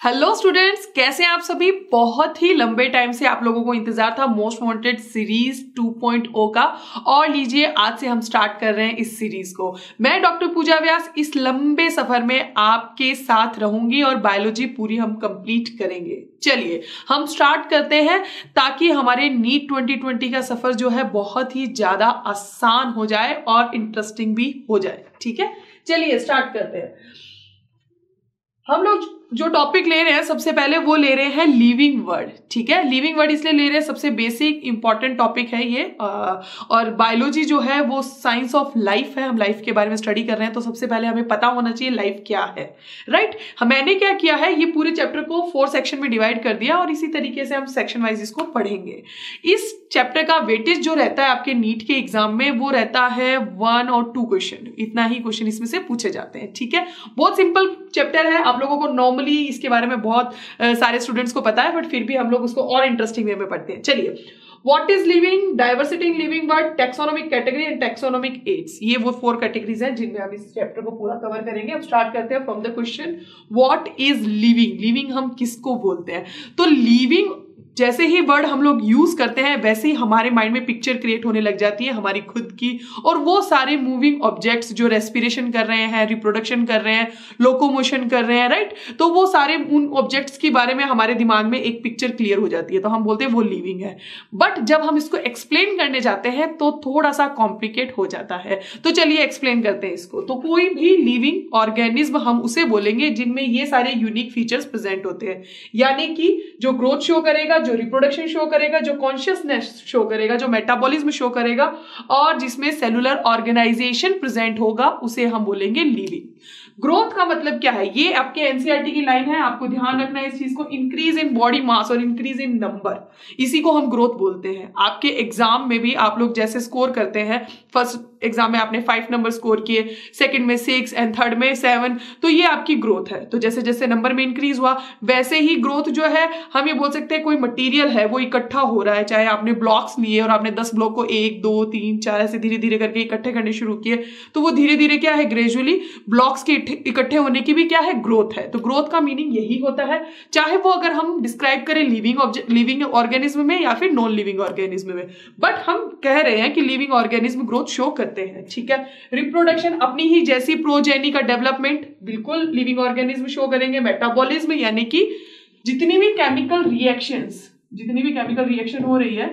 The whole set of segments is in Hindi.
हेलो स्टूडेंट्स, कैसे हैं आप सभी? बहुत ही लंबे टाइम से आप लोगों को इंतज़ार था मोस्ट वांटेड सीरीज़ 2.0 का। और लीजिए, आज से हम स्टार्ट कर रहे हैं इस सीरीज़ को। मैं डॉक्टर पूजा व्यास इस लंबे सफ़र में आपके साथ रहूँगी और बायोलॉजी पूरी हम कंप्लीट करेंगे। चलिए, हम स्टार्ट करते हैं ताकि हमारे नीट 2020 का सफ़र जो है बहुत ही ज़्यादा आसान हो जाए और इंटरेस्टिंग भी हो जाए। ठीक है? चलिए स्टार्ट करते हैं। हम लोग जो टॉपिक ले रहे हैं, सबसे पहले वो ले रहे हैं लिविंग वर्ड ठीक है? लिविंग वर्ड इसलिए ले रहे हैं, सबसे बेसिक इंपॉर्टेंट टॉपिक है ये और बायोलॉजी जो है, वो साइंस ऑफ़ लाइफ है। हम लाइफ के बारे में स्टडी कर रहे हैं तो सबसे पहले हमें पता होना चाहिए लाइफ क्या है राइट right? मैंने क्या किया है, ये पूरे चैप्टर को फोर सेक्शन में डिवाइड कर दिया, और इसी तरीके से हम सेक्शन वाइज इसको पढ़ेंगे। इस चैप्टर का वेटेज जो रहता है आपके नीट के एग्ज़ाम में, वो रहता है वन और टू क्वेश्चन इतना ही क्वेश्चन इसमें से पूछे जाते हैं, ठीक है? बहुत सिंपल चैप्टर है, आप लोगों को नॉर्मली इसके बारे में बहुत सारे स्टूडेंट्स को पता है बट फिर भी हम लोग उसको और इंटरेस्टिंग वे में पढ़ते हैं। चलिए what is living diversity in living world taxonomic category and taxonomic aids ये वो फोर कैटेगरीज हैं जिनमें हम इस चैप्टर को पूरा कवर करेंगे। अब स्टार्ट करते हैं from the question what is living living हम किसको बोलते हैं? तो लिविंग जैसे ही वर्ड हम लोग यूज़ करते हैं, वैसे ही हमारे माइंड में पिक्चर क्रिएट होने लग जाती है, हमारी खुद की। और वो सारे मूविंग ऑब्जेक्ट्स जो रेस्पिरेशन कर रहे हैं रिप्रोडक्शन कर रहे हैं लोकोमोशन कर रहे हैं राइट तो वो सारे उन ऑब्जेक्ट्स के बारे में हमारे दिमाग में एक पिक्चर क्लियर हो जाती है। तो हम बोलते हैं वो लिविंग है। बट जब हम इसको एक्सप्लेन करने जाते हैं तो थोड़ा सा कॉम्प्लिकेट हो जाता है। तो चलिए एक्सप्लेन करते हैं इसको। तो कोई भी लिविंग ऑर्गेनिज्म हम उसे बोलेंगे जिनमें ये सारे यूनिक फीचर्स प्रेजेंट होते हैं। यानी कि जो ग्रोथ शो करेगा जो रिप्रोडक्शन शो करेगा, जो कॉन्शियसनेस शो करेगा, जो मेटाबॉलिज्म शो करेगा और जिसमें सेलुलर ऑर्गेनाइजेशन प्रेजेंट होगा, उसे हम बोलेंगे लिविंग ग्रोथ का मतलब क्या है? ये आपके एनसीआरटी की लाइन है, आपको ध्यान रखना है इस चीज़ को। इंक्रीज इन बॉडी मास और इंक्रीज इन नंबर इसी को हम ग्रोथ बोलते हैं। आपके एग्ज़ाम में भी आप लोग जैसे स्कोर करते हैं फ़र्स्ट एग्ज़ाम में आपने फाइव नंबर स्कोर किए सेकंड में सिक्स एंड थर्ड में सेवन तो ये आपकी ग्रोथ है। तो जैसे जैसे नंबर में इंक्रीज हुआ, वैसे ही ग्रोथ जो है, हम ये बोल सकते हैं कोई मटीरियल है, वो इकट्ठा हो रहा है। चाहे आपने ब्लॉक्स लिए और आपने दस ब्लॉक को एक, दो, तीन, चार ऐसे धीरे धीरे करके इकट्ठे करने शुरू किए तो वो धीरे धीरे क्या है ग्रेजुअली ब्लॉक्स के इकट्ठे होने की भी क्या है ग्रोथ है। तो ग्रोथ का मीनिंग यही होता है, चाहे वो अगर हम डिस्क्राइब करें लिविंग लिविंग ऑर्गेनिज्म में या फिर नॉन लिविंग ऑर्गेनिज्म में। बट हम कह रहे हैं कि लिविंग ऑर्गेनिज्म ग्रोथ शो करते हैं, ठीक है? रिप्रोडक्शन अपनी ही जैसी प्रोजेनी का डेवलपमेंट बिल्कुल लिविंग ऑर्गेनिज्म शो करेंगे मेटाबॉलिज्म यानी कि जितनी भी केमिकल रिएक्शंस जितनी भी केमिकल रिएक्शन हो रही है,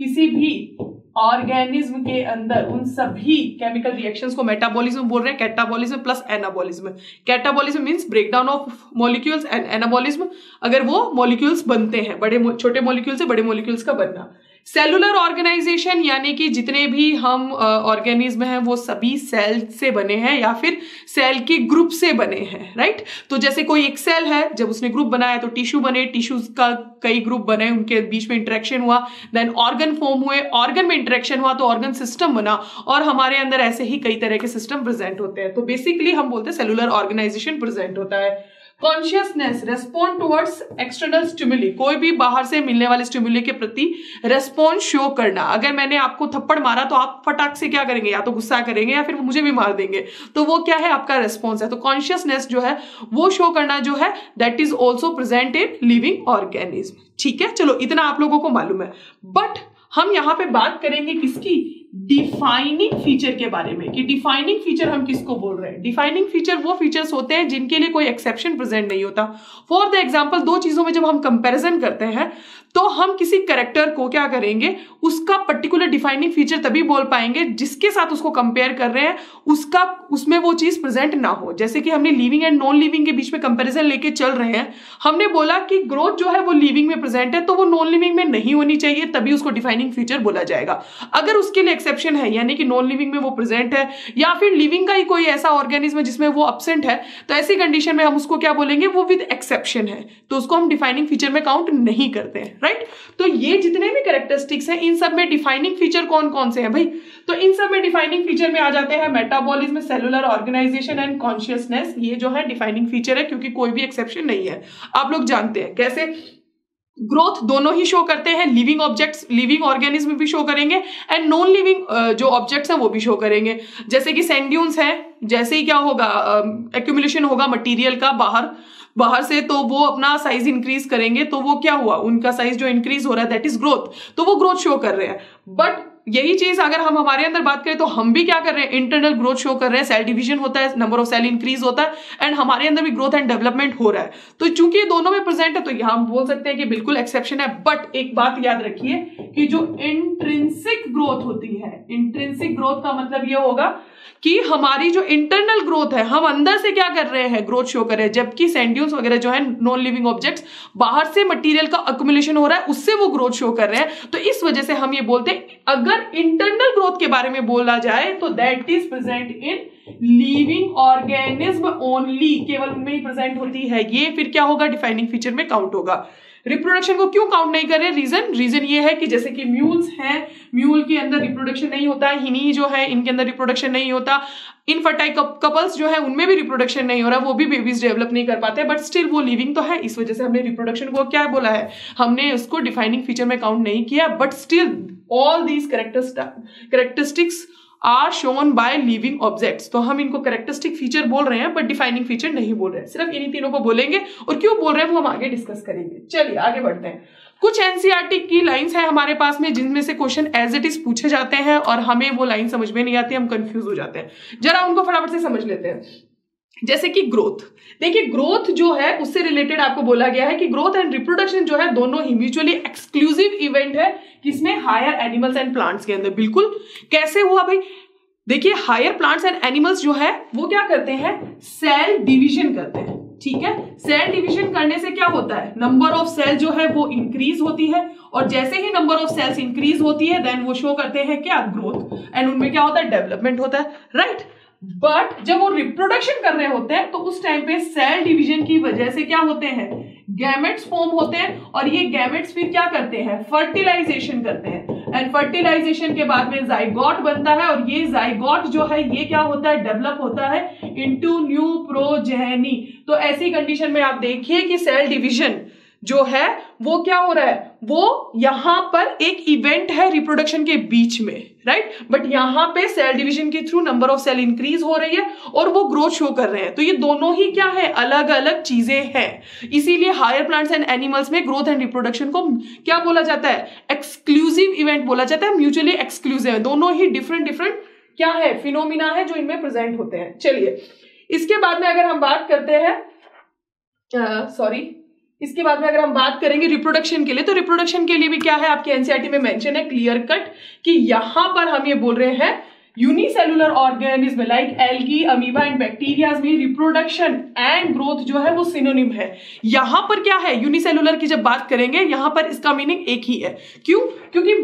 किसी भी ऑर्गेनिज्म के अंदर उन सभी केमिकल रिएक्शंस को मेटाबॉलिज्म बोल रहे हैं catabolism plus anabolism catabolism means breakdown of molecules and anabolism अगर वो मॉलिक्यूल्स बनते हैं, बड़े छोटे मॉलिक्यूल से बड़े मॉलिक्यूल्स का बनना सेलुलर ऑर्गेनाइजेशन, यानी कि जितने भी हम ऑर्गेनिज्म हैं, वो सभी सेल से बने हैं या फिर सेल के ग्रुप से बने हैं, राइट? तो जैसे कोई एक सेल है, जब उसने ग्रुप बनाया तो टिश्यू बने, टिश्यूज का कई ग्रुप बने, उनके बीच में इंटरेक्शन हुआ देन ऑर्गन फॉर्म हुए ऑर्गन में इंटरेक्शन हुआ तो ऑर्गन सिस्टम बना और हमारे अंदर ऐसे ही कई तरह के सिस्टम प्रेजेंट होते हैं। तो बेसिकली हम बोलते हैं सेलुलर ऑर्गेनाइजेशन प्रेजेंट होता है। Consciousness respond towards external stimuli कोई भी बाहर से मिलने वाले स्टिमुली के प्रति रेस्पॉन्स शो करना। अगर मैंने आपको थप्पड़ मारा तो आप फटाक से क्या करेंगे? या तो गुस्सा करेंगे, या फिर मुझे भी मार देंगे। तो वो क्या है? आपका रेस्पॉन्स है। तो कॉन्शियसनेस जो है, वो शो करना जो है that is also present in living organism ठीक है? चलो, इतना आप लोगों को मालूम है। बट हम यहाँ पे बात करेंगे किसकी? डिफाइनिंग फीचर के बारे में, कि डिफाइनिंग फीचर हम किसको बोल रहे हैं? डिफाइनिंग फीचर वो फीचर्स होते हैं जिनके लिए कोई एक्सेप्शन प्रेजेंट नहीं होता। फॉर द एग्ज़ाम्पल दो चीज़ों में जब हम कंपेरिजन करते हैं तो हम किसी करेक्टर को क्या करेंगे? उसका पर्टिकुलर डिफाइनिंग फीचर तभी बोल पाएँगे जिसके साथ उसको कंपेयर कर रहे हैं। उसका, उसमें वो चीज़ प्रेजेंट ना हो। जैसे कि हमने लिविंग एंड नॉन लिविंग के बीच में कंपेरिजन लेके चल रहे हैं। हमने बोला कि ग्रोथ जो है वो लिविंग में प्रेजेंट है तो वो नॉन लिविंग में नहीं होनी चाहिए, तभी उसको डिफाइनिंग फीचर बोला जाएगा। अगर उसके लिए एक्सेप्शन है, यानी कि नॉन लिविंग में वो प्रेजेंट है, या फिर लिविंग का ही कोई ऐसा ऑर्गेनिज्म है जिसमें वो अपसेंट है तो ऐसी कंडीशन में हम उसको क्या बोलेंगे? वो विद एक्सेप्शन है। तो उसको हम डिफाइनिंग फीचर में काउंट नहीं करते हैं। राइट? तो ये जितने भी करेक्टरिस्टिक्स हैं, इन सब में डिफाइनिंग फीचर कौन कौन से हैं भाई? तो इन सब में डिफाइनिंग फीचर में आ जाते हैं metabolism cellular organisation and consciousness ये जो है डिफाइनिंग फीचर है, क्योंकि कोई भी एक्सेप्शन नहीं है। आप लोग जानते हैं, कैसे? ग्रोथ दोनों ही शो करते हैं लिविंग ऑब्जेक्ट्स लिविंग ऑर्गेनिज्म भी शो करेंगे एंड नॉन लिविंग जो ऑब्जेक्ट्स हैं, वो भी शो करेंगे। जैसे कि सैंड्यून्स हैं, जैसे ही क्या होगा एक्यूमुलेशन होगा मटेरियल का बाहर बाहर से तो वो अपना साइज़ इंक्रीज करेंगे तो वो क्या हुआ? उनका साइज़ जो इंक्रीज हो रहा है दैट इज़ ग्रोथ तो वो ग्रोथ शो कर रहे हैं। बट यही चीज़ अगर हम हमारे अंदर बात करें तो हम भी क्या कर रहे हैं? इंटरनल ग्रोथ शो कर रहे हैं। सेल डिवीज़न होता है नंबर ऑफ़ सेल इंक्रीज होता है एंड हमारे अंदर भी ग्रोथ एंड डेवलपमेंट हो रहा है। तो चूँकि ये दोनों में प्रेजेंट है तो यहाँ हम बोल सकते हैं कि बिल्कुल एक्सेप्शन है। बट एक बात याद रखिए कि जो इंट्रेंसिक ग्रोथ होती है इंट्रेंसिक ग्रोथ का मतलब ये होगा कि हमारी जो इंटरनल ग्रोथ है, हम अंदर से क्या कर रहे हैं ग्रोथ शो कर रहे हैं, जबकि सेंड्यूल्स वगैरह जो है नॉन लिविंग ऑब्जेक्ट्स बाहर से मटेरियल का अकोमुलेशन हो रहा है, उससे वो ग्रोथ शो कर रहे हैं। तो इस वजह से हम ये बोलते हैं, अगर इंटरनल ग्रोथ के बारे में बोला जाए तो that is present in living organism only केवल उनमें ही प्रेजेंट होती है। ये फिर क्या होगा? डिफाइनिंग फीचर में काउंट होगा। रिप्रोडक्शन को क्यों काउंट नहीं कर रहे? रीजन रीजन ये है कि जैसे कि म्यूल्स हैं म्यूल के अंदर रिप्रोडक्शन नहीं होता, हिनी जो है, इनके अंदर रिप्रोडक्शन नहीं होता। इनफर्टाइल कपल्स जो है, उनमें भी रिप्रोडक्शन नहीं हो रहा, वो भी बेबीज डेवलप नहीं कर पाते बट स्टिल वो लिविंग तो है। इस वजह से हमने रिप्रोडक्शन को क्या बोला है? हमने उसको डिफाइनिंग फीचर में काउंट नहीं किया but still all these character characteristics are shown by living objects तो हम इनको करेक्टरिस्टिक फीचर बोल रहे हैं बट डिफाइनिंग फीचर नहीं बोल रहे हैं। सिर्फ़ इन्हीं तीनों को बोलेंगे और क्यों बोल रहे हैं वो हम आगे डिस्कस करेंगे। चलिए, आगे बढ़ते हैं। कुछ एनसीआरटी e की लाइंस है हमारे पास में जिनमें से क्वेश्चन एज इट इज़ पूछे जाते हैं और हमें वो लाइन समझ में नहीं आती, हम कंफ्यूज हो जाते हैं। जरा उनको फटाफट से समझ लेते हैं। जैसे कि ग्रोथ देखिए ग्रोथ जो है, उससे रिलेटेड आपको बोला गया है कि ग्रोथ एंड रिप्रोडक्शन जो है, दोनों ही म्यूचुअली एक्सक्लूसिव इवेंट है किसमें हायर एनिमल्स एंड प्लांट्स के अंदर। बिल्कुल, कैसे हुआ भाई? देखिए हायर प्लांट्स एंड एनिमल्स जो है, वो क्या करते हैं? सेल डिवीज़न करते हैं, ठीक है? सेल डिवीज़न करने से क्या होता है? नंबर ऑफ़ सेल जो है, वो इंक्रीज होती है, और जैसे ही नंबर ऑफ़ सेल्स इंक्रीज होती है देन वो शो करते हैं क्या? ग्रोथ एंड उनमें क्या होता है? डेवलपमेंट होता है राइट right? बट जब वो रिप्रोडक्शन कर रहे होते हैं तो उस टाइम पे सेल डिवीज़न की वजह से क्या होते हैं? गैमेट्स फॉर्म होते हैं और ये गैमेट्स फिर क्या करते हैं? फर्टिलाइजेशन करते हैं। एंड फर्टिलाइजेशन के बाद में जाइगॉट बनता है और ये जाइगॉट जो है, ये क्या होता है? डेवलप होता है इनटू न्यू प्रोजेनी तो ऐसी कंडीशन में आप देखिए कि सेल डिवीज़न जो है वो क्या हो रहा है? वो यहाँ पर एक इवेंट है रिप्रोडक्शन के बीच में राइट बट यहाँ पे सेल डिवीज़न के through number of cell increase हो रही है और वो ग्रोथ शो कर रहे हैं। तो ये दोनों ही क्या है? अलग अलग चीज़ें हैं। इसीलिए हायर प्लांट्स एंड एनिमल्स में ग्रोथ एंड रिप्रोडक्शन को क्या बोला जाता है? एक्सक्लूसिव इवेंट बोला जाता है। म्यूचुअली एक्सक्लूसिव है। दोनों ही डिफरेंट डिफरेंट क्या है? फिनोमिना है जो इनमें प्रेजेंट होते हैं। चलिए इसके बाद में अगर हम बात करते हैं सॉरी uh, इसके बाद में अगर हम बात करेंगे रिप्रोडक्शन के लिए तो रिप्रोडक्शन के लिए भी क्या है? आपके एनसीआरटी में मेंशन है क्लियर कट कि यहाँ पर हम ये बोल रहे हैं unicellular organism like algae amoeba and bacteria में रिप्रोडक्शन एंड ग्रोथ जो है वो सिनोनिम है। यहाँ पर क्या है? यूनिसेलुलर की जब बात करेंगे, यहाँ पर इसका मीनिंग एक ही है। क्यों? क्योंकि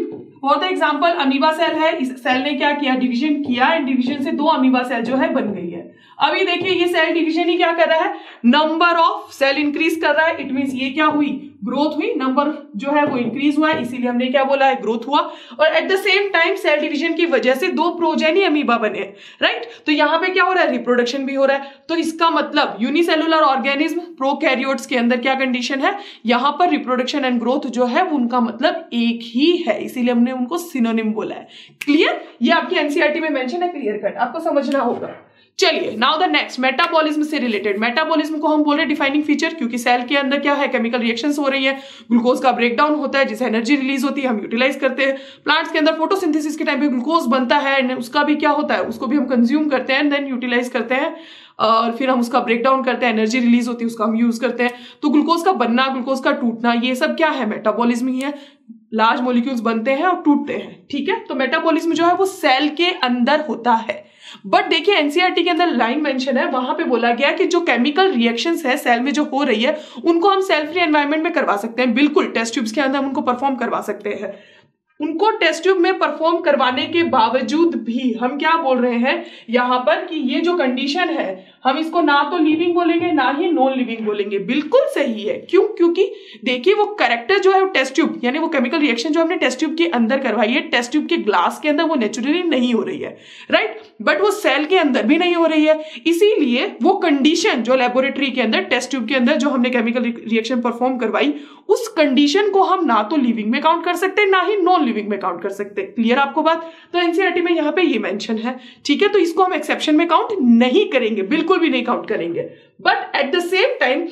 द एग्ज़ाम्पल अमीबा सेल है। इस सेल ने क्या किया? डिवीज़न किया एंड डिवीज़न से दो अमीबा सेल जो है बन गई है। अभी देखिए ये सेल डिवीज़न ही क्या कर रहा है? नंबर ऑफ़ सेल इंक्रीज कर रहा है। इट मीन ये क्या हुई? ग्रोथ हुई। नंबर जो है वो इंक्रीज हुआ है। इसीलिए हमने क्या बोला है? ग्रोथ हुआ। और at the same time cell division की वजह से दो प्रोजेनी अमीबा बने राइट तो यहाँ पे क्या हो रहा है? रिप्रोडक्शन भी हो रहा है। तो इसका मतलब यूनिसेलुलर ऑर्गेनिज्म प्रोकैरियोट्स के अंदर क्या कंडीशन है? यहाँ पर रिप्रोडक्शन एंड ग्रोथ जो है, उनका मतलब एक ही है। इसीलिए हमने उनको सिनोनिम बोला है। क्लियर ये आपकी एनसीआरटी में मेंशन है। क्लियर कट आपको समझना होगा। चलिए नाउ द नेक्स्ट मेटाबॉलिज्म से रिलेटेड मेटाबॉलिज्म को हम बोल रहे डिफाइनिंग फीचर क्योंकि सेल के अंदर क्या है? केमिकल रिएक्शंस हो रही है ग्लूकोज का ब्रेकडाउन होता है जिससे एनर्जी रिलीज़ होती है, हम यूटिलाइज करते हैं. प्लांट्स के अंदर फोटोसिंथेसिस के टाइम पे ग्लूकोज बनता है एंड उसका भी क्या होता है? उसको भी हम कंज्यूम करते हैं देन यूटिलाइज करते हैं, और फिर हम उसका ब्रेकडाउन करते हैं एनर्जी रिलीज़ होती है, उसका हम यूज़ करते हैं. तो ग्लूकोज का बनना ग्लूकोज का टूटना, ये सब क्या है? मेटाबॉलिज्म ही है. लार्ज मोलिक्यूल्स बनते हैं और टूटते हैं, ठीक है? तो मेटाबॉलिज्म जो है, वो सेल के अंदर होता है. बट देखिए एनसीआरटी के अंदर लाइन मेंशन है, वहाँ पे बोला गया कि जो केमिकल रिएक्शंस है सेल में जो हो रही है, उनको हम सेल फ्री एनवायरमेंट में करवा सकते हैं। बिल्कुल टेस्ट ट्यूब्स के अंदर हम उनको परफॉर्म करवा सकते हैं। उनको टेस्ट ट्यूब में परफॉर्म करवाने के बावजूद भी हम क्या बोल रहे हैं? यहाँ पर कि ये जो कंडीशन है, हम इसको ना तो लिविंग बोलेंगे, ना ही नॉन लिविंग बोलेंगे। बिल्कुल सही है। क्यों? क्योंकि देखिए वो करेक्टर जो है वो टेस्ट ट्यूब यानी वो केमिकल रिएक्शन जो हमने टेस्ट ट्यूब के अंदर करवाई है टेस्ट ट्यूब के ग्लास के अंदर वो नेचुरली नहीं हो रही है राइट बट वो सेल के अंदर भी नहीं हो रही है। इसीलिए वो कंडीशन जो लेबोरेटरी के अंदर टेस्ट ट्यूब के अंदर जो हमने केमिकल रिएक्शन परफॉर्म करवाई उस कंडीशन को हम ना तो लिविंग में काउंट कर सकते, ना ही नॉन लिविंग में काउंट कर सकते। क्लियर आपको बात? तो एनसीआरटी में यहाँ पे ये मेंशन है, ठीक है? तो इसको हम एक्सेप्शन में काउंट नहीं करेंगे, बिल्कुल भी नहीं काउंट करेंगे। But at the same time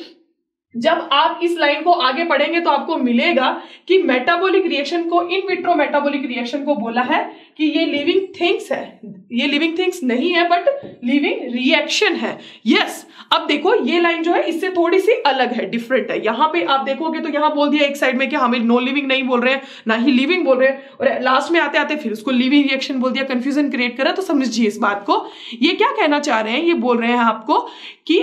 जब आप इस लाइन को आगे पढ़ेंगे तो आपको मिलेगा कि मेटाबॉलिक रिएक्शन को इन विट्रो मेटाबॉलिक रिएक्शन को बोला है कि ये लिविंग थिंग्स है। ये लिविंग थिंग्स नहीं है बट लिविंग रिएक्शन है। यस yes, अब देखो ये लाइन जो है इससे थोड़ी सी अलग है डिफरेंट है। यहाँ पे आप देखोगे तो यहाँ बोल दिया एक साइड में कि हमें नो लिविंग नहीं बोल रहे हैं ना ही लिविंग बोल रहे हैं। और लास्ट में आते आते फिर उसको लिविंग रिएक्शन बोल दिया कंफ्यूजन क्रिएट करा। तो समझिए इस बात को। ये क्या कहना चाह रहे हैं? ये बोल रहे हैं आपको कि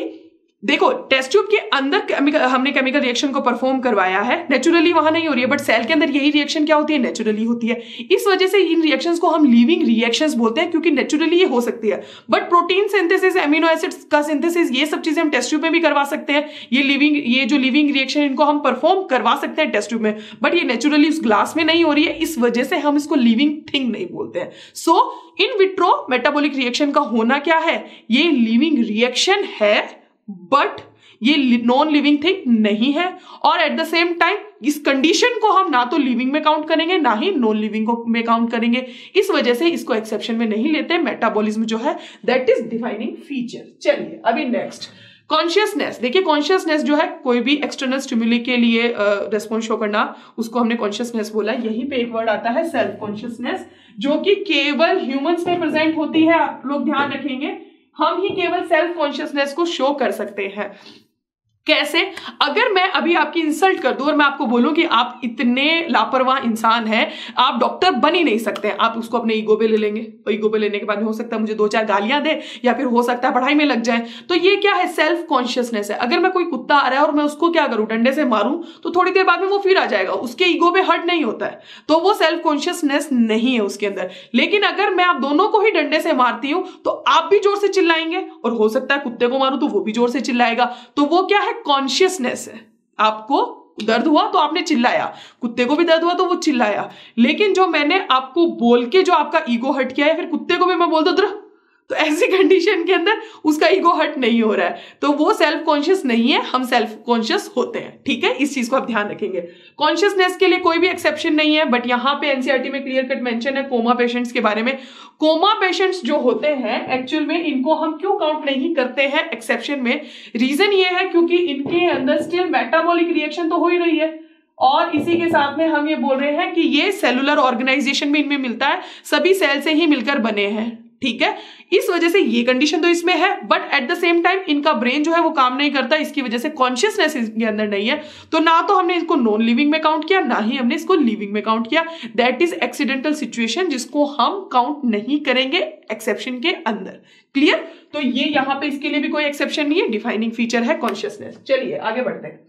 देखो टेस्ट ट्यूब के अंदर केमिकल हमने केमिकल रिएक्शन को परफॉर्म करवाया है। नेचुरली वहाँ नहीं हो रही है बट सेल के अंदर यही रिएक्शन क्या होती है? नेचुरली होती है। इस वजह से इन रिएक्शंस को हम लिविंग रिएक्शंस बोलते हैं, क्योंकि नेचुरली ये हो सकती है। But protein synthesis amino acids का सिंथेसिस ये सब चीज़ें हम टेस्ट ट्यूब में भी करवा सकते हैं। ये लिविंग ये जो लिविंग रिएक्शन इनको हम परफॉर्म करवा सकते हैं टेस्ट ट्यूब में। बट ये नेचुरली उस ग्लास में नहीं हो रही है, इस वजह से हम इसको लिविंग थिंग नहीं बोलते हैं। So in vitro metabolic reaction का होना क्या है? ये लिविंग रिएक्शन है बट ये नॉन लिविंग थिंग नहीं है। और एट द सेम टाइम इस कंडीशन को हम ना तो लिविंग में काउंट करेंगे, ना ही नॉन लिविंग में काउंट करेंगे। इस वजह से इसको एक्सेप्शन में नहीं लेते। मेटाबॉलिज्म जो है दैट इज़ डिफाइनिंग फीचर चलिए, अभी नेक्स्ट कॉन्शियसनेस देखिए कॉन्शियसनेस जो है, कोई भी एक्सटर्नल स्टिमुली के लिए रेस्पॉन्स शो करना, उसको हमने कॉन्शियसनेस बोला। यहीं पे एक वर्ड आता है सेल्फ कॉन्शियसनेस जो कि केवल ह्यूमंस में प्रेजेंट होती है। आप लोग ध्यान रखेंगे हम ही केवल सेल्फ कॉन्शियसनेस को शो कर सकते हैं। कैसे? अगर मैं अभी आपकी इंसल्ट कर दूँ और मैं आपको बोलूँ कि आप इतने लापरवाह इंसान हैं, आप डॉक्टर बन ही नहीं सकते। आप उसको अपने ईगो पे ले लेंगे। और ईगो पे लेने के बाद में हो सकता है मुझे दो चार गालियाँ दे या फिर हो सकता है पढ़ाई में लग जाए। तो ये क्या है? सेल्फ कॉन्शियसनेस है। अगर मैं कोई कुत्ता आ रहा है और मैं उसको क्या करूँ? डंडे से मारूं तो थोड़ी देर बाद में वो फिर आ जाएगा। उसके ईगो पे हर्ट नहीं होता है। तो वो सेल्फ कॉन्शियसनेस नहीं है उसके अंदर। लेकिन अगर मैं आप दोनों को ही डंडे से मारती हूँ तो आप भी ज़ोर से चिल्लाएँगे। और हो सकता है कुत्ते को मारू तो वो भी ज़ोर से चिल्लाएगा। तो वो क्या है? कॉन्शियसनेस है। आपको दर्द हुआ तो आपने चिल्लाया, कुत्ते को भी दर्द हुआ तो वो चिल्लाया, लेकिन जो मैंने आपको बोल के जो आपका ईगो हट किया है, फिर कुत्ते को भी मैं बोल दो तो ऐसी कंडीशन के अंदर उसका ईगो हट नहीं हो रहा है। तो वो सेल्फ कॉन्शियस नहीं है, हम सेल्फ कॉन्शियस होते हैं, ठीक है? इस चीज़ को आप ध्यान रखेंगे। कॉन्शियसनेस के लिए कोई भी एक्सेप्शन नहीं है बट यहाँ पे एनसीआरटी में क्लियर कट मेंशन है कोमा पेशेंट्स के बारे में। कोमा पेशेंट्स जो होते हैं एक्चुअल में इनको हम क्यों काउंट नहीं करते हैं एक्सेप्शन में? रीजन ये है क्योंकि इनके अंदर स्टिल मेटाबॉलिक रिएक्शन तो हो ही रही है। और इसी के साथ में हम ये बोल रहे हैं कि ये सेलुलर ऑर्गेनाइजेशन भी इनमें मिलता है, सभी सेल से ही मिलकर बने हैं। ठीक है? इस वजह से ये कंडीशन तो इसमें है but at the same time इनका ब्रेन जो है वो काम नहीं करता, इसकी वजह से कॉन्शियसनेस इसके अंदर नहीं है। तो ना तो हमने इसको नॉन लिविंग में काउंट किया, ना ही हमने इसको लिविंग में काउंट किया। दैट इज़ एक्सीडेंटल सिचुएशन जिसको हम काउंट नहीं करेंगे एक्सेप्शन के अंदर। क्लियर तो ये यहाँ पे इसके लिए भी कोई एक्सेप्शन नहीं है डिफाइनिंग फीचर है कॉन्शियसनेस चलिए, आगे बढ़ते हैं।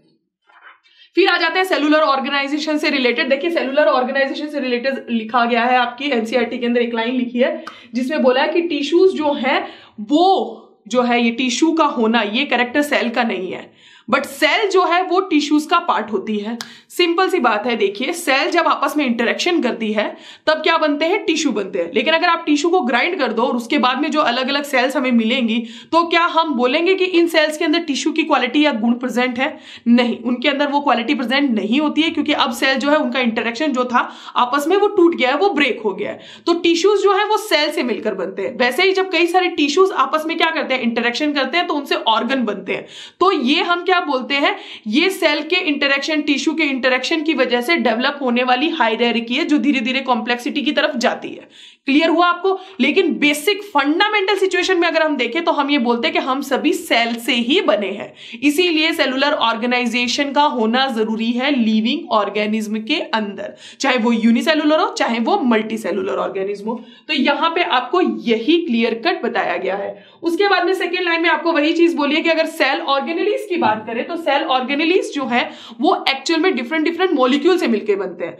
फिर आ जाते हैं सेलुलर ऑर्गेनाइजेशन से रिलेटेड देखिए सेलुलर ऑर्गेनाइजेशन से रिलेटेड लिखा गया है आपकी एनसीआरटी e के अंदर एक लाइन लिखी है, जिसमें बोला है कि टिश्यूज जो है, वो जो है ये टिश्यू का होना, ये करेक्टर सेल का नहीं है। बट सेल जो है, वो टिश्यूज का पार्ट होती है। सिंपल सी बात है, देखिए सेल जब आपस में इंटरेक्शन करती है, तब क्या बनते हैं? टिश्यू बनते हैं। लेकिन अगर आप टिश्यू को ग्राइंड कर दो और उसके बाद में जो अलग अलग सेल्स हमें मिलेंगी तो क्या हम बोलेंगे कि इन सेल्स के अंदर टिश्यू की क्वालिटी या गुण प्रेजेंट है? नहीं, उनके अंदर वो क्वालिटी प्रेजेंट नहीं होती है, क्योंकि अब सेल जो है, उनका इंटरेक्शन जो था, आपस में वो टूट गया है, वो ब्रेक हो गया है। तो टिश्यूज जो है, वो सेल से मिलकर बनते हैं। वैसे ही जब कई सारे टिश्यूज आपस में क्या करते हैं? इंटरेक्शन करते हैं तो उनसे ऑर्गन बनते हैं। तो ये हम क्या बोलते हैं? ये सेल के इंटरेक्शन टिश्यू के इंटरेक्शन की वजह से डेवलप होने वाली हाइरेरिकी है, जो धीरे धीरे कॉम्प्लेक्सिटी की तरफ़ जाती है। क्लियर हुआ आपको? लेकिन बेसिक फंडामेंटल सिचुएशन में अगर हम देखें तो हम ये बोलते हैं कि हम सभी सेल से ही बने हैं। इसीलिए सेलुलर ऑर्गेनाइजेशन का होना ज़रूरी है लिविंग ऑर्गेनिज्म के अंदर। चाहे वो यूनिसेलुलर हो, चाहे वो मल्टी सेलुलर ऑर्गेनिज्म हो। तो यहाँ पे आपको यही क्लियर कट बताया गया है। उसके बाद में सेकेंड लाइन में आपको वही चीज़ बोलिए कि अगर सेल ऑर्गेनलीज की बात करें तो सेल ऑर्गेनलीज जो है, वो एक्चुअल में डिफरेंट डिफरेंट मॉलिक्यूल से मिलकर बनते हैं।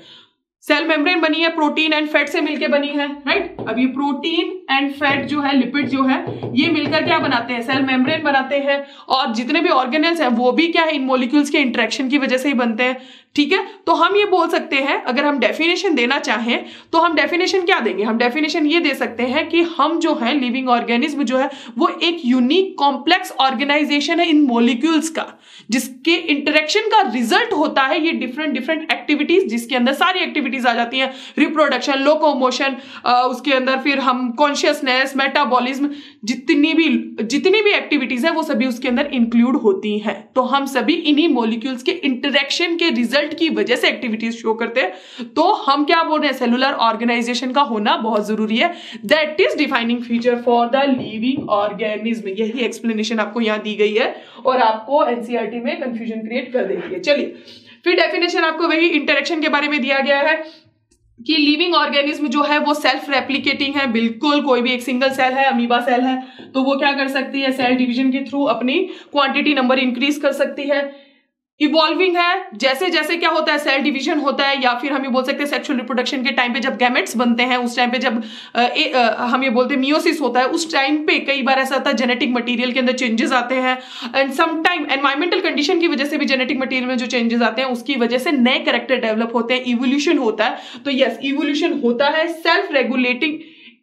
सेल मेम्ब्रेन बनी है, प्रोटीन एंड फैट से मिलके बनी है राइट अब ये प्रोटीन एंड फैट जो है लिपिड जो है, ये मिलकर क्या बनाते हैं? सेल मेम्ब्रेन बनाते हैं और जितने भी ऑर्गेनल्स हैं, वो भी क्या है, इन मोलिक्यूल्स के इंट्रैक्शन की वजह से ही बनते हैं। ठीक है? तो हम ये बोल सकते हैं, अगर हम डेफिनेशन देना चाहें तो हम डेफिनेशन क्या देंगे? हम डेफिनेशन ये दे सकते हैं कि हम जो है लिविंग ऑर्गेनिज्म जो है, वो एक यूनिक कॉम्प्लेक्स ऑर्गेनाइजेशन है इन मोलिक्यूल्स का, जिसके इंटरेक्शन का रिज़ल्ट होता है ये डिफरेंट डिफरेंट एक्टिविटीज़ जिसके अंदर सारी एक्टिविटीज़ आ जाती हैं। रिप्रोडक्शन लोकोमोशन उसके अंदर फिर हम कॉन्शियसनेस मेटाबॉलिज्म जितनी भी जितनी भी एक्टिविटीज़ है, वो सभी उसके अंदर इंक्लूड होती हैं। तो हम सभी इन्हीं मोलिक्यूल्स के इंटरेक्शन के रिज़ल्ट की वजह से एक्टिविटीज़ शो करते हैं। तो हम क्या बोल रहे हैं? सेलुलर ऑर्गेनाइजेशन का होना बहुत ज़रूरी है। That is defining feature for the living organism यही एक्सप्लेनेशन आपको यहाँ दी गई है और आपको एनसीआरटी में कंफ्यूजन क्रिएट कर देती है। चलिए, फिर डेफिनेशन आपको वही इंटरेक्शन के बारे में दिया गया है। कि लिविंग ऑर्गेनिज्म जो है वो सेल्फ रेप्लीकेटिंग है, बिल्कुल कोई भी एक सिंगल सेल है अमीबा सेल है तो वो क्या कर सकती है सेल डिवीज़न के थ्रू अपनी क्वांटिटी नंबर इंक्रीज कर सकती है। इवॉल्विंग है जैसे जैसे क्या होता है सेल डिवीज़न होता है या फिर हम ये बोल सकते हैं सेक्सुअल रिप्रोडक्शन के टाइम पे जब गैमेट्स बनते हैं उस टाइम पे जब ए, ए, हम ये बोलते हैं मियोसिस होता है उस टाइम पे कई बार ऐसा होता है जेनेटिक मटेरियल के अंदर चेंजेस आते हैं and some time environmental condition की वजह से भी जेनेटिक मटीरियल में जो चेंजेस आते हैं उसकी वजह से नए करेक्टर डेवलप होते हैं इवोल्यूशन होता है तो यस yes, इवोल्यूशन होता है सेल्फ रेगुलेटिंग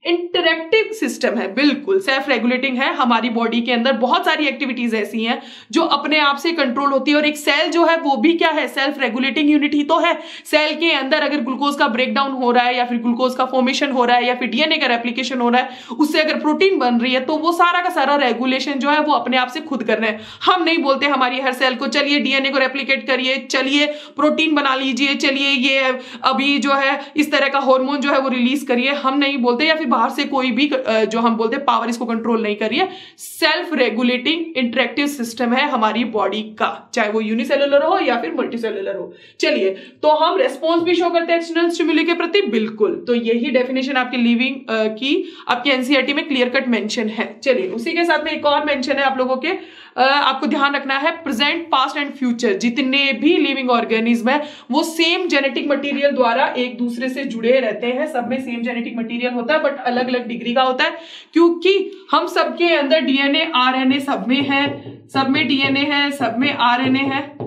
इंटरेक्टिव सिस्टम है, बिल्कुल। सेल्फ रेगुलेटिंग है, हमारी बॉडी के अंदर बहुत सारी एक्टिविटीज़ ऐसी हैं जो अपने आप से कंट्रोल होती है। और एक सेल जो है, वो भी क्या है? सेल्फ रेगुलेटिंग यूनिट ही तो है। सेल के अंदर अगर ग्लूकोज का ब्रेकडाउन हो रहा है या फिर ग्लूकोज का फॉर्मेशन हो रहा है या फिर डीएनए का रेप्लीकेशन हो रहा है, उससे अगर प्रोटीन बन रही है तो वो सारा का सारा रेगुलेशन जो है, वो अपने आप से खुद कर रहे हैं। हम नहीं बोलते हमारी हर सेल को, चलिए डीएनए को रेप्लीकेट करिए, चलिए प्रोटीन बना लीजिए, चलिए ये अभी जो है, इस तरह का हॉर्मोन जो है, वो रिलीज़ करिए। हम नहीं बोलते या फिर बाहर से कोई भी जो हम बोलते हैं पावर इसको कंट्रोल नहीं कर रही है। सेल्फ रेगुलेटिंग इंटरेक्टिव सिस्टम है हमारी बॉडी का, चाहे वो यूनिसेलुलर हो या फिर मल्टीसेलुलर हो। चलिए तो हम रेस्पॉन्स भी शो करते हैं एक्सटर्नल स्टिमुली के प्रति। बिल्कुल तो यही डेफिनेशन आपकी लिविंग की आपकी एनसीआरटी में क्लियर कट मेंशन है। चलिए, उसी के साथ में एक और मेंशन है आप लोगों के। आपको ध्यान रखना है प्रेजेंट पास्ट एंड फ्यूचर जितने भी लिविंग ऑर्गेनिज्म है, वो सेम जेनेटिक मटीरियल द्वारा एक दूसरे से जुड़े रहते हैं, सब में सेम जेनेटिक मटीरियल होता है बट अलग अलग डिग्री का होता है, क्योंकि हम सबके अंदर डीएनए आरएनए सब में है, सब में डीएनए है, सब में आरएनए है।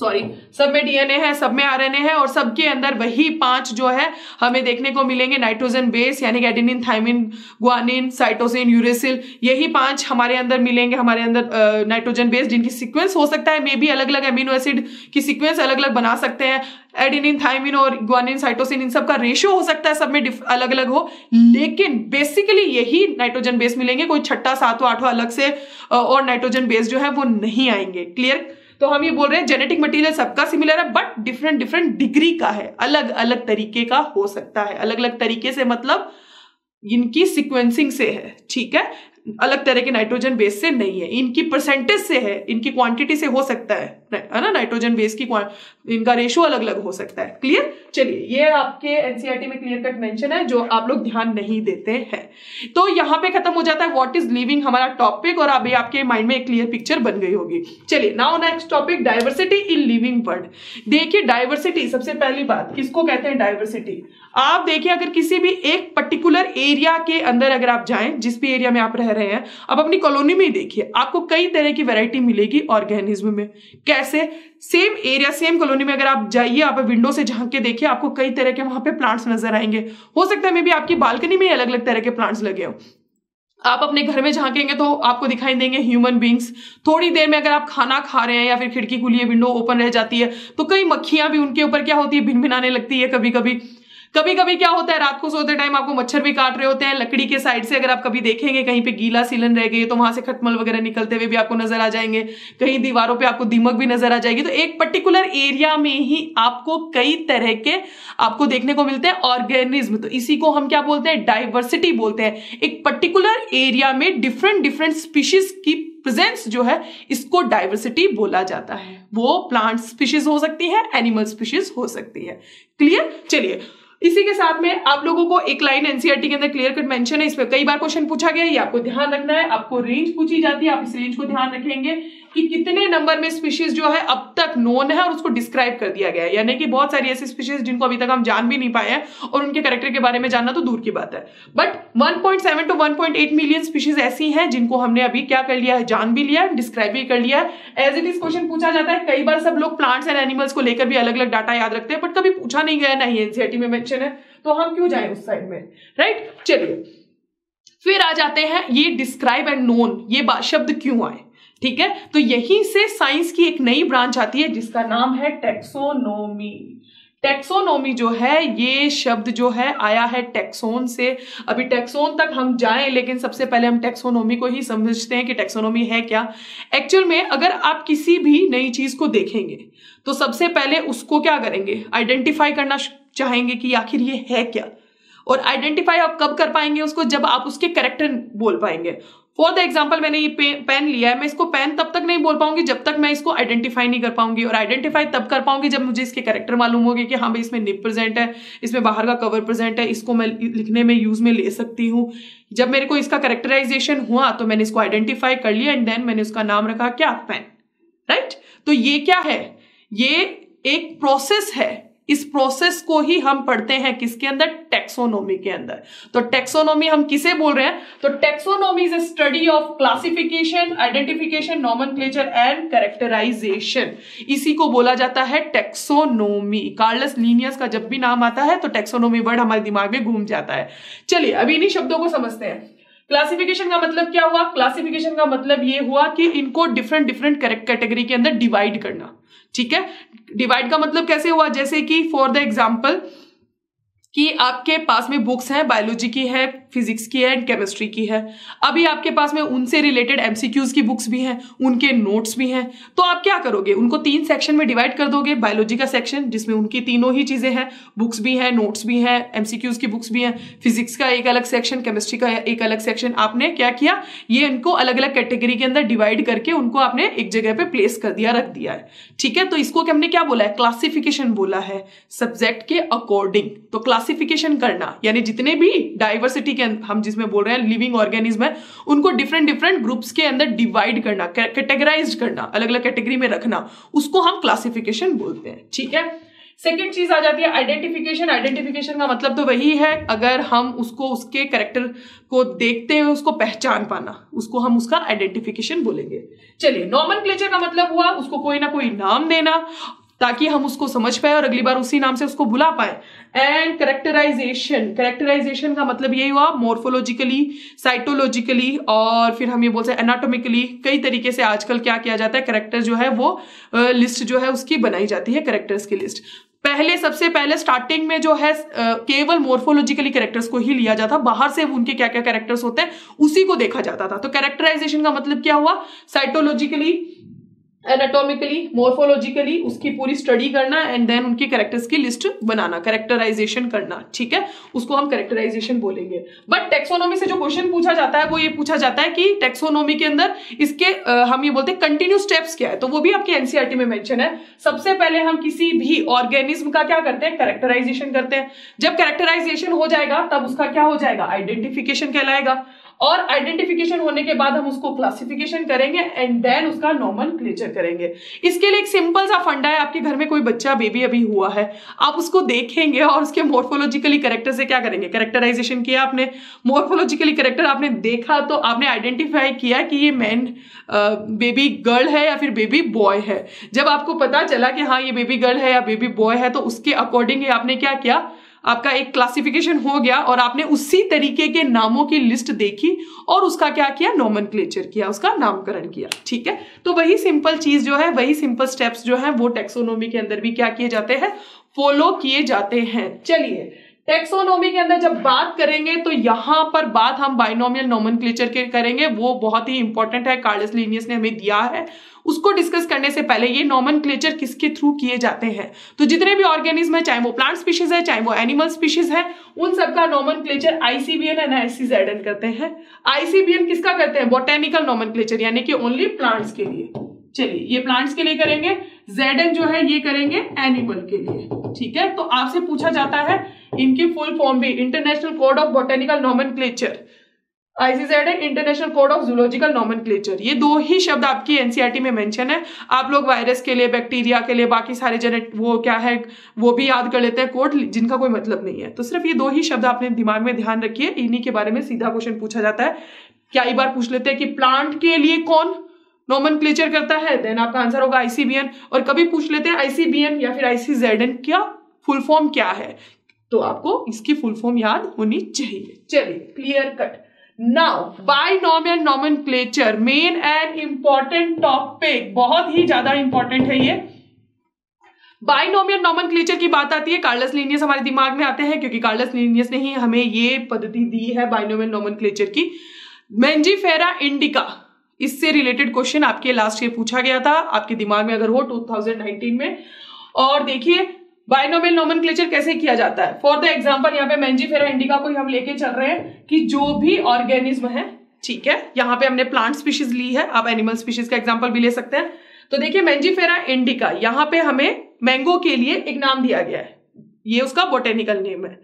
सॉरी सब में डीएनए है, सब में आरएनए है और सबके अंदर वही पाँच जो है हमें देखने को मिलेंगे। नाइट्रोजन बेस यानी कि adenine thymine guanine cytosine uracil यही पाँच हमारे अंदर मिलेंगे, हमारे अंदर नाइट्रोजन बेस जिनकी सीक्वेंस हो सकता है मे बी अलग अलग अमीनो एसिड की सीक्वेंस अलग अलग बना सकते हैं। एडिनिन थाइमिन और ग्वानिन साइटोसिन इन सब का रेशियो हो सकता है, सब में अलग अलग हो। लेकिन बेसिकली यही नाइट्रोजन बेस मिलेंगे, कोई छठा, सातवां, आठवां अलग से और नाइट्रोजन बेस जो है वो नहीं आएँगे। क्लियर तो हम ये बोल रहे हैं जेनेटिक मटेरियल सबका सिमिलर है बट डिफरेंट डिफरेंट डिग्री का है। अलग अलग तरीके का हो सकता है। अलग अलग तरीके से मतलब इनकी सिक्वेंसिंग से है, ठीक है? अलग तरह के नाइट्रोजन बेस से नहीं है। इनकी परसेंटेज से है, इनकी क्वांटिटी से हो सकता है। है ना? नाइट्रोजन बेस की इनका रेशो अलग अलग हो सकता है। क्लियर चलिए, ये आपके एनसीआरटी में क्लियर कट मेंशन है, जो आप लोग ध्यान नहीं देते हैं। तो यहाँ पे खत्म हो जाता है व्हाट इज़ लिविंग हमारा टॉपिक और अभी आपके माइंड में एक क्लियर पिक्चर बन गई होगी। चलिए now next topic diversity in living world देखिए डाइवर्सिटी सबसे पहली बात, किसको कहते हैं डाइवर्सिटी आप देखिए, अगर किसी भी एक पर्टिकुलर एरिया के अंदर अगर आप जाएँ, जिस भी एरिया में आप रह रहे हैं, आप अपनी कॉलोनी में ही देखिए, आपको कई तरह की वैरायटी मिलेगी ऑर्गेनिज्म में। कैसे सेम एरिया सेम कॉलोनी में अगर आप जाइए, आप विंडो से झाँक के देखिए, आपको कई तरह के वहाँ पे प्लांट्स नज़र आएँगे। हो सकता है मे भी आपकी बालकनी में अलग अलग तरह के प्लांट्स लगे हो। आप अपने घर में झांकेंगे तो आपको दिखाई देंगे ह्यूमन बींग्स थोड़ी देर में अगर आप खाना खा रहे हैं या फिर खिड़की खुली है विंडो ओपन रह जाती है तो कई मक्खियाँ भी उनके ऊपर क्या होती है भिन भिनाने लगती है कभी कभी कभी कभी क्या होता है, रात को सोते टाइम आपको मच्छर भी काट रहे होते हैं, लकड़ी के साइड से अगर आप कभी देखेंगे, कहीं पे गीला सीलन रह गई तो वहाँ से खटमल वगैरह निकलते हुए भी आपको नज़र आ जाएँगे। कहीं दीवारों पे आपको दीमक भी नज़र आ जाएगी। तो एक पर्टिकुलर एरिया में ही आपको कई तरह के आपको देखने को मिलते हैं ऑर्गेनिज्म तो इसी को हम क्या बोलते हैं? डाइवर्सिटी बोलते हैं। एक पर्टिकुलर एरिया में डिफरेंट डिफरेंट स्पीशीज की प्रेजेंस जो है, इसको डाइवर्सिटी बोला जाता है। वो प्लांट स्पीशीज हो सकती है एनिमल स्पीशीज हो सकती है। क्लियर चलिए इसी के साथ में आप लोगों को एक लाइन एनसीआरटी के अंदर क्लियर कट मेंशन है। इस पर कई बार क्वेश्चन पूछा गया ये आपको ध्यान रखना है। आपको रेंज पूछी जाती है, आप इस रेंज को ध्यान रखेंगे। कि कितने नंबर में स्पीशीज जो है अब तक नोन है और उसको डिस्क्राइब कर दिया गया है। यानी कि बहुत सारी ऐसी स्पीशीज जिनको अभी तक हम जान भी नहीं पाए हैं और उनके करेक्टर के बारे में जानना तो दूर की बात है। बट 1.7 टू 1.8 मिलियन स्पीशीज ऐसी हैं जिनको हमने अभी क्या कर लिया है, जान भी लिया डिस्क्राइब भी कर लिया एज इट इज़ क्वेश्चन पूछा जाता है। कई बार सब लोग प्लांट्स एंड एनिमल्स को लेकर भी अलग अलग डाटा याद रखते हैं बट कभी पूछा नहीं गया, ना ही एनसीआरटी में मेंशन है। तो हम क्यों जाए उस साइड में? राइट चलिए। फिर आ जाते हैं, ये डिस्क्राइब एंड नोन ये शब्द क्यों आए? ठीक है? तो यहीं से साइंस की एक नई ब्रांच आती है जिसका नाम है टेक्सोनोमी। टेक्सोनोमी जो है, ये शब्द जो है, आया है टेक्सोन से। अभी टेक्सोन तक हम जाएँ, लेकिन सबसे पहले हम टेक्सोनोमी को ही समझते हैं कि टेक्सोनोमी है क्या। एक्चुअल में अगर आप किसी भी नई चीज़ को देखेंगे तो सबसे पहले उसको क्या करेंगे? आइडेंटिफाई करना चाहेंगे कि आखिर ये है क्या। और आइडेंटिफाई आप कब कर पाएँगे उसको? जब आप उसके करेक्टर बोल पाएँगे। फॉर द एग्ज़ाम्पल मैंने ये पेन लिया है। मैं इसको पेन तब तक नहीं बोल पाऊँगी जब तक मैं इसको आइडेंटिफाई नहीं कर पाऊँगी। और आइडेंटिफाई तब कर पाऊँगी जब मुझे इसके करेक्टर मालूम होगी कि हाँ भाई इसमें निप प्रेजेंट है, इसमें बाहर का कवर प्रेजेंट है, इसको मैं लिखने में यूज़ में ले सकती हूँ। जब मेरे को इसका करेक्टराइजेशन हुआ तो मैंने इसको आइडेंटिफाई कर लिया एंड देन मैंने उसका नाम रखा क्या? Pen right right? तो ये क्या है? ये एक प्रोसेस है। इस प्रोसेस को ही हम पढ़ते हैं किसके अंदर? टेक्सोनोमी के अंदर। तो टेक्सोनोमी हम किसे बोल रहे हैं? तो taxonomy is a study of classification identification nomen and characterization इसी को बोला जाता है टेक्सोनोमी कार्लस लीनियस का जब भी नाम आता है तो टेक्सोनोमी वर्ड हमारे दिमाग में घूम जाता है। चलिए अभी इन्हीं शब्दों को समझते हैं। क्लासिफिकेशन का मतलब क्या हुआ? क्लासिफिकेशन का मतलब ये हुआ कि इनको डिफरेंट डिफरेंट कैटेगरी के अंदर डिवाइड करना। ठीक है? डिवाइड का मतलब कैसे हुआ? जैसे कि फॉर द एग्ज़ाम्पल कि आपके पास में बुक्स हैं बायोलॉजी की है फिजिक्स की है एंड केमिस्ट्री की है। अभी आपके पास में उनसे रिलेटेड एमसीक्यूज की बुक्स भी हैं, उनके नोट्स भी हैं। तो आप क्या करोगे? उनको तीन सेक्शन में डिवाइड कर दोगे बायोलॉजी का सेक्शन जिसमें उनकी तीनों ही चीज़ें हैं। बुक्स भी हैं नोट्स भी हैं एमसीक्यूज की बुक्स भी हैं। फिजिक्स का एक अलग सेक्शन केमिस्ट्री का एक अलग सेक्शन आपने क्या किया? ये इनको अलग अलग कैटेगरी के अंदर डिवाइड करके उनको आपने एक जगह पे प्लेस कर दिया, रख दिया है। ठीक है? तो इसको हमने क्या बोला है? क्लासिफिकेशन बोला है। सब्जेक्ट के अकॉर्डिंग तो क्लासिफिकेशन करना, यानी जितने भी डाइवर्सिटी के हम जिसमें बोल रहे हैं लिविंग ऑर्गेनिज्म है, उनको डिफरेंट डिफरेंट ग्रुप्स के अंदर डिवाइड करना कैटेगराइज करना अलग अलग कैटेगरी में रखना, उसको हम क्लासिफिकेशन बोलते हैं, ठीक है? सेकेंड चीज़ आ जाती है आइडेंटिफिकेशन आइडेंटिफिकेशन का मतलब तो वही है, अगर हम उसको, उसके करेक्टर को देखते हुए उसको पहचान पाना, उसको हम उसका आइडेंटिफिकेशन बोलेंगे। चलिए नॉर्मल क्लेचर का मतलब हुआ, उसको कोई ना कोई नाम देना ताकि हम उसको समझ पाए और अगली बार उसी नाम से उसको भुला पाए। एंड करेक्टराइजेशन करेक्टराइजेशन का मतलब यही हुआ मोर्फोलॉजिकली साइटोलॉजिकली और फिर हम ये बोलते हैं एनाटोमिकली कई तरीके से आजकल क्या किया जाता है करेक्टर जो है वो लिस्ट जो है उसकी बनाई जाती है करेक्टर्स की लिस्ट पहले, सबसे पहले स्टार्टिंग में जो है केवल मोर्फोलॉजिकली कैरेक्टर्स को ही लिया जाता, बाहर से उनके क्या क्या कैरेक्टर्स होते हैं, उसी को देखा जाता था। तो कैरेक्टराइजेशन का मतलब क्या हुआ? साइटोलॉजिकली एनाटोमिकली मोर्फोलॉजिकली उसकी पूरी स्टडी करना एंड देन उनकी करेक्टर्स की लिस्ट बनाना करेक्टराइजेशन करना ठीक है? उसको हम करेक्टराइजेशन बोलेंगे। बट टेक्सोनोमी से जो क्वेश्चन पूछा जाता है वो ये पूछा जाता है कि टेक्सोनोमी के अंदर इसके आ, हम ये बोलते हैं कंटिन्यू स्टेप्स क्या है? तो वो भी आपके एनसीआरटी में मेंशन है। सबसे पहले हम किसी भी ऑर्गेनिज्म का क्या करते हैं? करेक्टराइजेशन करते हैं। जब करेक्टराइजेशन हो जाएगा तब उसका क्या हो जाएगा? आइडेंटिफिकेशन कहलाएगा। और आइडेंटिफिकेशन होने के बाद हम उसको क्लासिफिकेशन करेंगे एंड देन उसका नॉर्मल करेंगे। इसके लिए एक सिंपल सा फंडा है, आपके घर में कोई बच्चा बेबी अभी हुआ है, आप उसको देखेंगे और उसके मोर्फोलॉजिकली करेक्टर से क्या करेंगे? करेक्टराइजेशन किया आपने मोर्फोलॉजिकली करेक्टर आपने देखा तो आपने आइडेंटिफाई किया कि ये मैन बेबी गर्ल है या फिर बेबी बॉय है। जब आपको पता चला कि हाँ ये बेबी गर्ल है या बेबी बॉय है तो उसके अकॉर्डिंग आपने क्या किया? आपका एक क्लासिफिकेशन हो गया और आपने उसी तरीके के नामों की लिस्ट देखी और उसका क्या किया? नॉमन किया, उसका नामकरण किया, ठीक है? तो वही सिंपल चीज़ जो है, वही सिंपल स्टेप्स जो है, वो टेक्सोनोमी के अंदर भी क्या किए जाते हैं? फॉलो किए जाते हैं। चलिए टेक्सोनोमी के अंदर जब बात करेंगे तो यहाँ पर बात हम बाइनोमियल नॉमन के करेंगे। वो बहुत ही इंपॉर्टेंट है कार्डस लीनियस ने हमें दिया है। उसको डिस्कस करने से पहले ये नॉमन किसके थ्रू किए जाते हैं? तो जितने भी ऑर्गेनिज्म है, चाहे वो प्लांट स्पीशीज है, चाहे वो एनिमल स्पीशीज है, उन सबका nomenclature ICBN and ICZN करते हैं। आईसीबीएन किसका करते हैं? बोटेनिकल नॉमन क्लेचर यानी कि ओनली प्लांट्स के लिए। चलिए, ये प्लांट्स के लिए करेंगे जेड जो है, ये करेंगे एनिमल के लिए। ठीक है? तो आपसे पूछा जाता है, इनकी फुल फॉर्म भी international code of botanical nomen ICZ है international code of zoological nomen ये दो ही शब्द आपकी एनसीआरटी में मेंशन है। आप लोग वायरस के लिए बैक्टीरिया के लिए, बाकी सारे जेनेट वो क्या है, वो भी याद कर लेते हैं कोड जिनका कोई मतलब नहीं है। तो सिर्फ़ ये दो ही शब्द आपने दिमाग में ध्यान रखिए, इन्हीं के बारे में सीधा क्वेश्चन पूछा जाता है। क्या एक बार पूछ लेते हैं कि प्लांट के लिए कौन नॉमन करता है? देन आपका आंसर होगा आईसीबीएन और कभी पूछ लेते हैं आईसीबीएन या फिर आईसीजेडएन क्या फुल फॉर्म क्या है? तो आपको इसकी फुल फॉर्म याद होनी चाहिए। चलिए clear cut now binomial nomenclature main and important topic बहुत ही ज़्यादा इंपॉर्टेंट है ये। बाइनोमियल नॉमेनक्लेचर की बात आती है कार्लस लीनियस हमारे दिमाग में आते हैं, क्योंकि कार्लस लीनियस ने ही हमें ये पद्धति दी है बाइनोमियल नॉमेनक्लेचर की। मेंजीफेरा इंडिका इससे रिलेटेड क्वेश्चन आपके लास्ट ईयर पूछा गया था, आपके दिमाग में अगर हो 2019 में। और देखिए बाइनोमियल नोमेनक्लेचर कैसे किया जाता है? फॉर द एग्ज़ाम्पल यहाँ पे मेंजीफेरा इंडिका को हम लेके चल रहे हैं कि जो भी ऑर्गेनिज्म है, ठीक है? यहाँ पे हमने प्लांट स्पीशीज ली है, आप एनिमल स्पीशीज का एग्ज़ाम्पल भी ले सकते हैं। तो देखिए मेंजीफेरा इंडिका यहाँ पे हमें मैंगो के लिए एक नाम दिया गया है। ये उसका बोटेनिकल नेम है।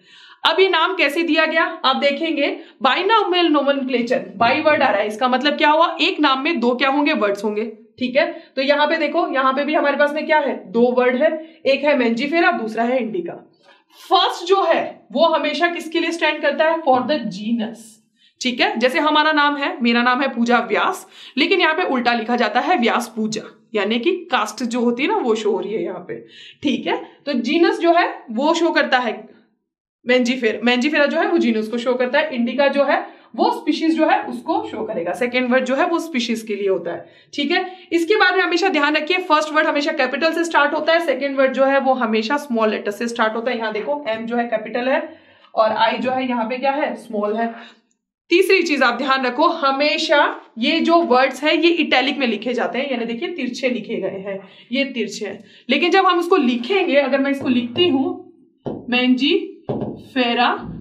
अब ये नाम कैसे दिया गया? आप देखेंगे binomial nomenclature bi word आ रहा है। इसका मतलब क्या हुआ? एक नाम में दो क्या होंगे? वर्ड्स होंगे। ठीक है? तो यहाँ पे देखो, यहाँ पे भी हमारे पास में क्या है? दो वर्ड है। एक है मेंजीफेरा दूसरा है इंडिका फ़र्स्ट जो है, वो हमेशा किसके लिए स्टैंड करता है? फॉर द जीनस ठीक है? जैसे हमारा नाम है, मेरा नाम है पूजा व्यास, लेकिन यहाँ पे उल्टा लिखा जाता है व्यास पूजा, यानी कि कास्ट जो होती है ना, वो शो हो रही है यहाँ पे। ठीक है? तो जीनस जो है, वो शो करता है। मेंजीफेर मेंजीफेरा जो है, वो जीनस को शो करता है। इंडिका जो है वो स्पीशीज जो है उसको शो करेगा। सेकेंड वर्ड जो है वो स्पीशीज के लिए होता है। ठीक है? इसके बाद में हमेशा ध्यान रखिए फ़र्स्ट वर्ड हमेशा कैपिटल से स्टार्ट होता है सेकेंड वर्ड जो है वो हमेशा स्मॉल लेटर से स्टार्ट होता है। यहाँ देखो एम जो है कैपिटल है और आई जो है यहाँ पे क्या है? स्मॉल है। तीसरी चीज़ आप ध्यान रखो, हमेशा ये जो वर्ड्स हैं, ये इटैलिक में लिखे जाते हैं। यानी देखिए, तिरछे लिखे गए हैं। ये तिरछे हैं। लेकिन जब हम उसको लिखेंगे, अगर मैं इसको लिखती हूँ मैंजी फेरा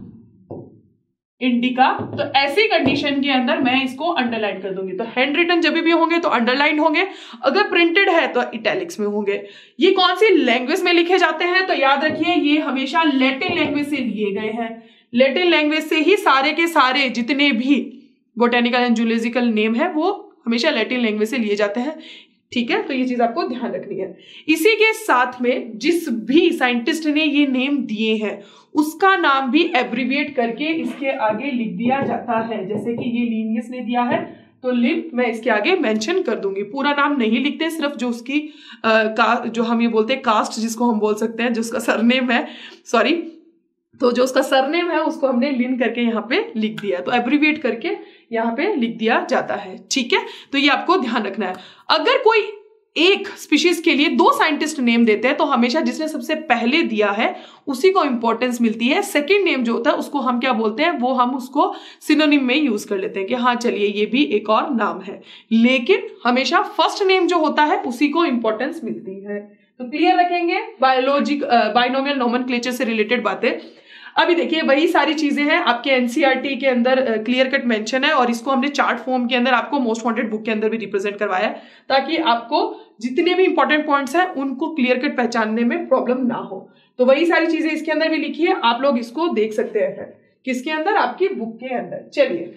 इंडिका तो ऐसी कंडीशन के अंदर मैं इसको अंडरलाइन कर दूँगी। तो हैंड रिटन जब भी होंगे तो अंडरलाइन होंगे। अगर प्रिंटेड है तो इटैलिक्स में होंगे। ये कौन सी लैंग्वेज में लिखे जाते हैं? तो याद रखिए, ये हमेशा लेटिन लैंग्वेज से लिए गए हैं। लेटिन लैंग्वेज से ही सारे के सारे जितने भी बोटेनिकल एंड जूलॉजिकल नेम है, वो हमेशा लैटिन लैंग्वेज से लिए जाते हैं। ठीक है? तो ये चीज़ आपको ध्यान रखनी है। इसी के साथ में जिस भी साइंटिस्ट ने ये नेम दिए हैं उसका नाम भी एब्रीविएट करके इसके आगे लिख दिया जाता है। जैसे कि ये लीनियस ने दिया है तो लिप मैं इसके आगे मेंशन कर दूँगी। पूरा नाम नहीं लिखते सिर्फ़ जो उसकी आ, का जो हम ये बोलते हैं कास्ट जिसको हम बोल सकते हैं जिसका सरनेम है सॉरी तो जो उसका सरनेम है उसको हमने लिन करके यहाँ पे लिख दिया तो एब्रीविएट करके यहाँ पे लिख दिया जाता है। ठीक है? तो ये आपको ध्यान रखना है। अगर कोई एक स्पीशीज के लिए दो साइंटिस्ट नेम देते हैं तो हमेशा जिसने सबसे पहले दिया है, उसी को इंपॉर्टेंस मिलती है। सेकेंड नेम जो होता है, उसको हम क्या बोलते हैं? वो हम उसको सिनोनिम में यूज़ कर लेते हैं कि हाँ चलिए, ये भी एक और नाम है। लेकिन हमेशा फ़र्स्ट नेम जो होता है, उसी को इंपॉर्टेंस मिलती है। तो क्लियर रखेंगे? बायोलॉजिक बायोनोमियल नोमन से रिलेटेड बातें। अभी देखिए, वही सारी चीज़ें हैं। आपके एनसीआरटी e के अंदर क्लियर कट मेंशन है और इसको हमने चार्ट फॉर्म के अंदर आपको मोस्ट वांटेड बुक के अंदर भी रिप्रेजेंट करवाया है, ताकि आपको जितने भी इंपॉर्टेंट पॉइंट्स हैं, उनको क्लियर कट पहचानने में प्रॉब्लम ना हो। तो वही सारी चीज़ें इसके अंदर भी लिखी है, आप लोग इसको देख सकते हैं। किसके अंदर? आपकी बुक के अंदर। चलिए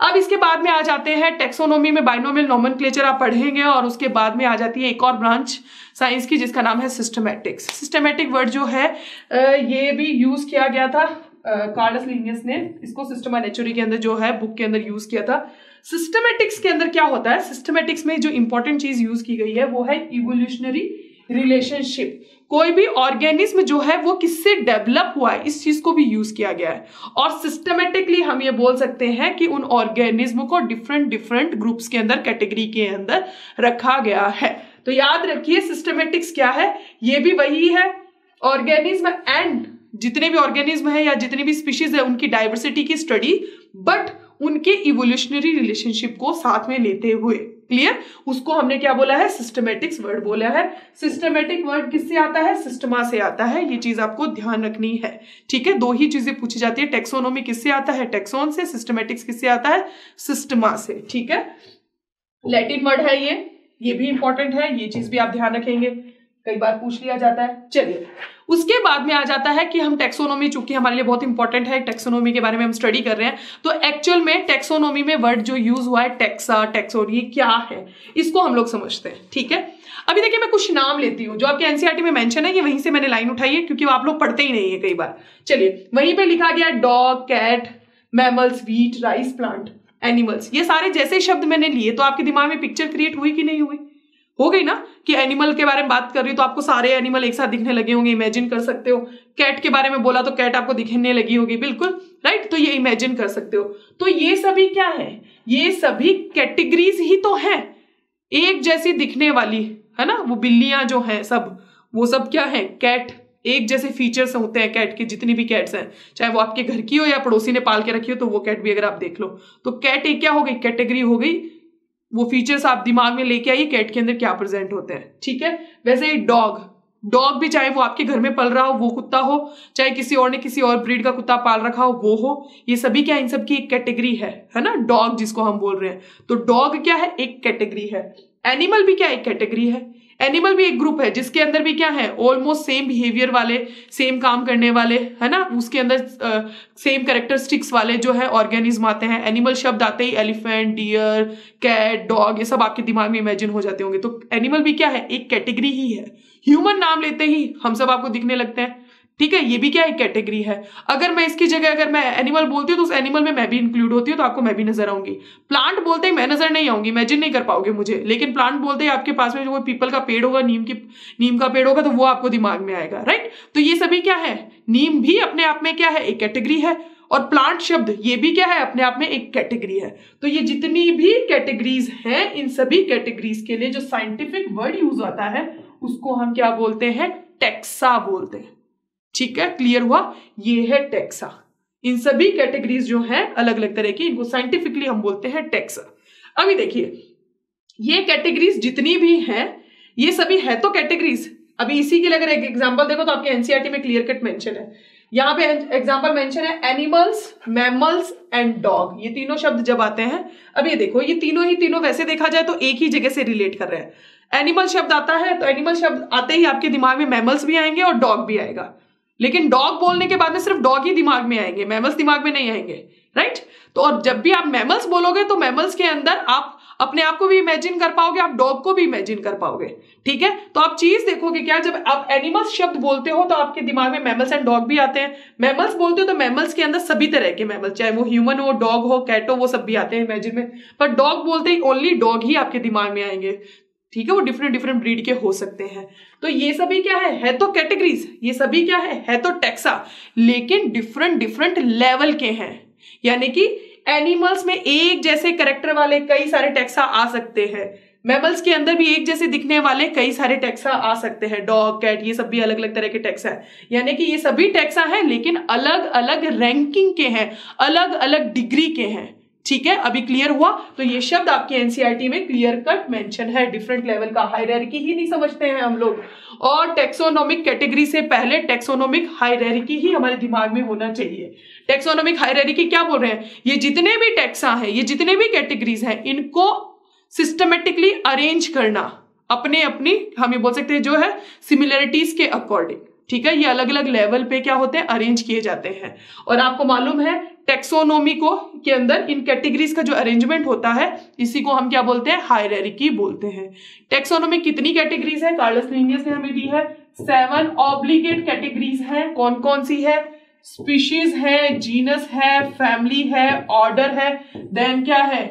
अब इसके बाद में आ जाते हैं टेक्सोनोमी में बाइनोमियल नोमन आप पढ़ेंगे और उसके बाद में आ जाती है एक और ब्रांच साइंस की जिसका नाम है सिस्टमेटिक्स सिस्टमेटिक वर्ड जो है ये भी यूज़ किया गया था कार्डस लीनियस ने। इसको सिस्टमा नेचुरी के अंदर जो है बुक के अंदर यूज़ किया था। सिस्टमेटिक्स के अंदर क्या होता है? सिस्टमेटिक्स में जो इंपॉर्टेंट चीज़ यूज़ की गई है, वो है इवोल्यूशनरी रिलेशनशिप कोई भी ऑर्गेनिज्म जो है, वो किससे डेवलप हुआ है, इस चीज़ को भी यूज़ किया गया है। और सिस्टमेटिकली हम ये बोल सकते हैं कि उन ऑर्गेनिज्म को डिफरेंट डिफरेंट ग्रुप्स के अंदर कैटेगरी के अंदर रखा गया है। तो याद रखिए सिस्टमेटिक्स क्या है? ये भी वही है। ऑर्गेनिज्म एंड जितने भी ऑर्गेनिज्म है या जितनी भी स्पीशीज है, उनकी डाइवर्सिटी की स्टडी बट उनके इवोल्यूशनरी रिलेशनशिप को साथ में लेते हुए। क्लियर उसको हमने क्या बोला है? सिस्टमेटिक्स वर्ड बोला है। सिस्टमेटिक वर्ड किससे आता है? सिस्टमा से आता है। ये चीज़ आपको ध्यान रखनी है। ठीक है? दो ही चीज़ें पूछी जाती है। टेक्सोनोमी किससे आता है? टेक्सोन से। सिस्टमेटिक्स किससे आता है? सिस्टमा से। ठीक है? लैटिन वर्ड है ये। ये भी इंपॉर्टेंट है। ये चीज़ भी आप ध्यान रखेंगे। कई बार पूछ लिया जाता है। चलिए, उसके बाद में आ जाता है कि हम टेक्सोनोमी चूँकि हमारे लिए बहुत इंपॉर्टेंट है टेक्सोनोमी के बारे में हम स्टडी कर रहे हैं तो एक्चुअल में टेक्सोनोमी में वर्ड जो यूज़ हुआ है टेक्सा टेक्सोन ये क्या है? इसको हम लोग समझते हैं, ठीक है? अभी देखिए, मैं कुछ नाम लेती हूँ, जो आपके एनसीआरटी में मेंशन है कि वहीं से मैंने लाइन उठाई है, क्योंकि आप लोग पढ़ते ही नहीं है कई बार। चलिए, वहीं पे लिखा गया dog cat mammals wheat rice plant animals ये सारे जैसे शब्द मैंने लिए तो आपके दिमाग में पिक्चर क्रिएट हुई कि नहीं हुई? हो गई ना कि एनिमल के बारे में बात कर रही हो तो आपको सारे एनिमल एक साथ दिखने लगे होंगे इमेजिन कर सकते हो। कैट के बारे में बोला तो कैट आपको दिखने लगी होगी, बिल्कुल राइट तो ये इमेजिन कर सकते हो। तो ये सभी क्या है? ये सभी कैटेगरीज ही तो है। एक जैसी दिखने वाली, है ना? वो बिल्लियाँ जो है सब, वो सब क्या है? कैट एक जैसे फीचर्स होते हैं कैट के, जितनी भी कैट्स हैं। चाहे वो आपके घर की हो या पड़ोसी ने पाल के रखी हो तो वो कैट भी अगर आप देख लो। तो कैट एक क्या हो गई? कैटेगरी हो गई वो फीचर्स आप दिमाग में लेके आइए, कैट के अंदर क्या प्रेजेंट होते हैं, ठीक है? वैसे ही डॉग डॉग भी चाहे वो आपके घर में पल रहा हो, वो कुत्ता हो, चाहे किसी और ने किसी और ब्रीड का कुत्ता पाल रखा हो, वो हो, ये सभी क्या इन सब की एक कैटेगरी है है ना? डॉग जिसको हम बोल रहे हैं। तो डॉग क्या है? एक कैटेगरी है। एनिमल भी क्या एक कैटेगरी है? एनिमल भी एक ग्रुप है जिसके अंदर भी क्या है? ऑलमोस्ट सेम बिहेवियर वाले सेम काम करने वाले है ना? उसके अंदर सेम uh, करेक्टरिस्टिक्स वाले जो है ऑर्गेनिज्म आते हैं। एनिमल शब्द आते ही एलिफेंट डियर कैट डॉग ये सब आपके दिमाग में इमेजिन हो जाते होंगे। तो एनिमल भी क्या है? एक कैटेगरी ही है। ह्यूमन नाम लेते ही हम सब आपको दिखने लगते हैं। ठीक है, ये भी क्या एक कैटेगरी है? अगर मैं इसकी जगह, अगर मैं एनिमल बोलती हूँ तो उस एनिमल में मैं भी इंक्लूड होती हूँ तो आपको मैं भी नज़र आऊँगी। प्लांट बोलते ही मैं नज़र नहीं आऊँगी इमेजिन नहीं कर पाओगे मुझे। लेकिन प्लांट बोलते ही आपके पास में जो पीपल का पेड़ होगा, नीम की, नीम का पेड़ होगा तो वो आपको दिमाग में आएगा राइट तो ये सभी क्या है? नीम भी अपने आप में क्या है? एक कैटेगरी है। और प्लांट शब्द, ये भी क्या है? अपने आप में एक कैटेगरी है। तो ये जितनी भी कैटेगरीज हैं, इन सभी कैटेगरीज के लिए जो साइंटिफिक वर्ड यूज़ होता है, उसको हम क्या बोलते हैं? टेक्सा बोलते हैं। ठीक है? क्लियर हुआ? ये है टेक्सा इन सभी कैटेगरीज जो हैं अलग अलग तरह की, इनको साइंटिफिकली हम बोलते हैं टेक्सा अभी देखिए, ये कैटेगरीज जितनी भी हैं, ये सभी है तो कैटेगरीज अभी इसी के लिए अगर एक एग्जांपल देखो तो आपके एनसीआरटी में क्लियर कट मेंशन है. यहाँ पे एग्जांपल मेंशन है एनिमल्स मैमल्स एंड डॉग ये तीनों शब्द जब आते हैं, अब ये देखो, ये तीनों ही तीनों वैसे देखा जाए तो एक ही जगह से रिलेट कर रहे हैं. एनिमल शब्द आता है तो एनिमल शब्द आते ही आपके दिमाग में मैमल्स भी आएँगे और डॉग भी आएगा. लेकिन डॉग बोलने के बाद में सिर्फ़ डॉग ही दिमाग में आएँगे, मैमल्स दिमाग में नहीं आएँगे राइट तो और जब भी आप मैमल्स बोलोगे तो मैमल्स के अंदर आप अपने आप को भी इमेजिन कर पाओगे, आप डॉग को भी इमेजिन कर पाओगे, ठीक है? तो आप चीज़ देखोगे क्या, जब आप एनिमल्स शब्द बोलते हो तो आपके दिमाग में मैमल्स एंड डॉग भी आते हैं। मैमल्स बोलते हो तो मैमल्स के अंदर सभी तरह के मैमल्स, चाहे वो ह्यूमन हो डॉग हो कैट हो, वो सब भी आते हैं इमेजिन में। पर डॉग बोलते ही ओनली डॉग ही आपके दिमाग में आएँगे। ठीक है, वो डिफरेंट डिफरेंट ब्रीड के हो सकते हैं। तो ये सभी क्या है? है तो कैटेगरीज ये सभी क्या है? है तो टैक्सा लेकिन डिफरेंट डिफरेंट लेवल के हैं। यानी कि एनिमल्स में एक जैसे करेक्टर वाले कई सारे टैक्सा आ सकते हैं। मेमल्स के अंदर भी एक जैसे दिखने वाले कई सारे टैक्सा आ सकते हैं। डॉग कैट ये सब भी अलग अलग तरह के टैक्सा है। यानी कि ये सभी टैक्सा है, लेकिन अलग अलग रैंकिंग के हैं अलग अलग डिग्री के हैं। ठीक है, अभी क्लियर हुआ? तो ये शब्द आपके एनसीआरटी में क्लियर कट मेंशन है। डिफरेंट लेवल का हायरार्की ही नहीं समझते हैं हम लोग। और टेक्सोनोमिक कैटेगरी से पहले टेक्सोनोमिक हायरार्की ही हमारे दिमाग में होना चाहिए। टेक्सोनोमिक हायरार्की क्या बोल रहे हैं? ये जितने भी टेक्सा हैं, ये जितने भी कैटेगरीज हैं, इनको सिस्टमेटिकली अरेंज करना। अपने अपनी हम ये बोल सकते हैं, जो है सिमिलरिटीज के अकॉर्डिंग ठीक है, ये अलग अलग लेवल पे क्या होते हैं अरेंज किए जाते हैं। और आपको मालूम है टेक्सोनोमी को, के अंदर, इन कैटेगरीज का जो अरेंजमेंट होता है, इसी को हम क्या बोलते हैं हायरेरिकी बोलते हैं। टेक्सोनोमी कितनी कैटेगरीज है कार्लस ने हमें दी है सेवन ऑब्लिगेट कैटेगरीज है कौन कौन सी है? स्पीशीज है जीनस है फैमिली है ऑर्डर है देन क्या है?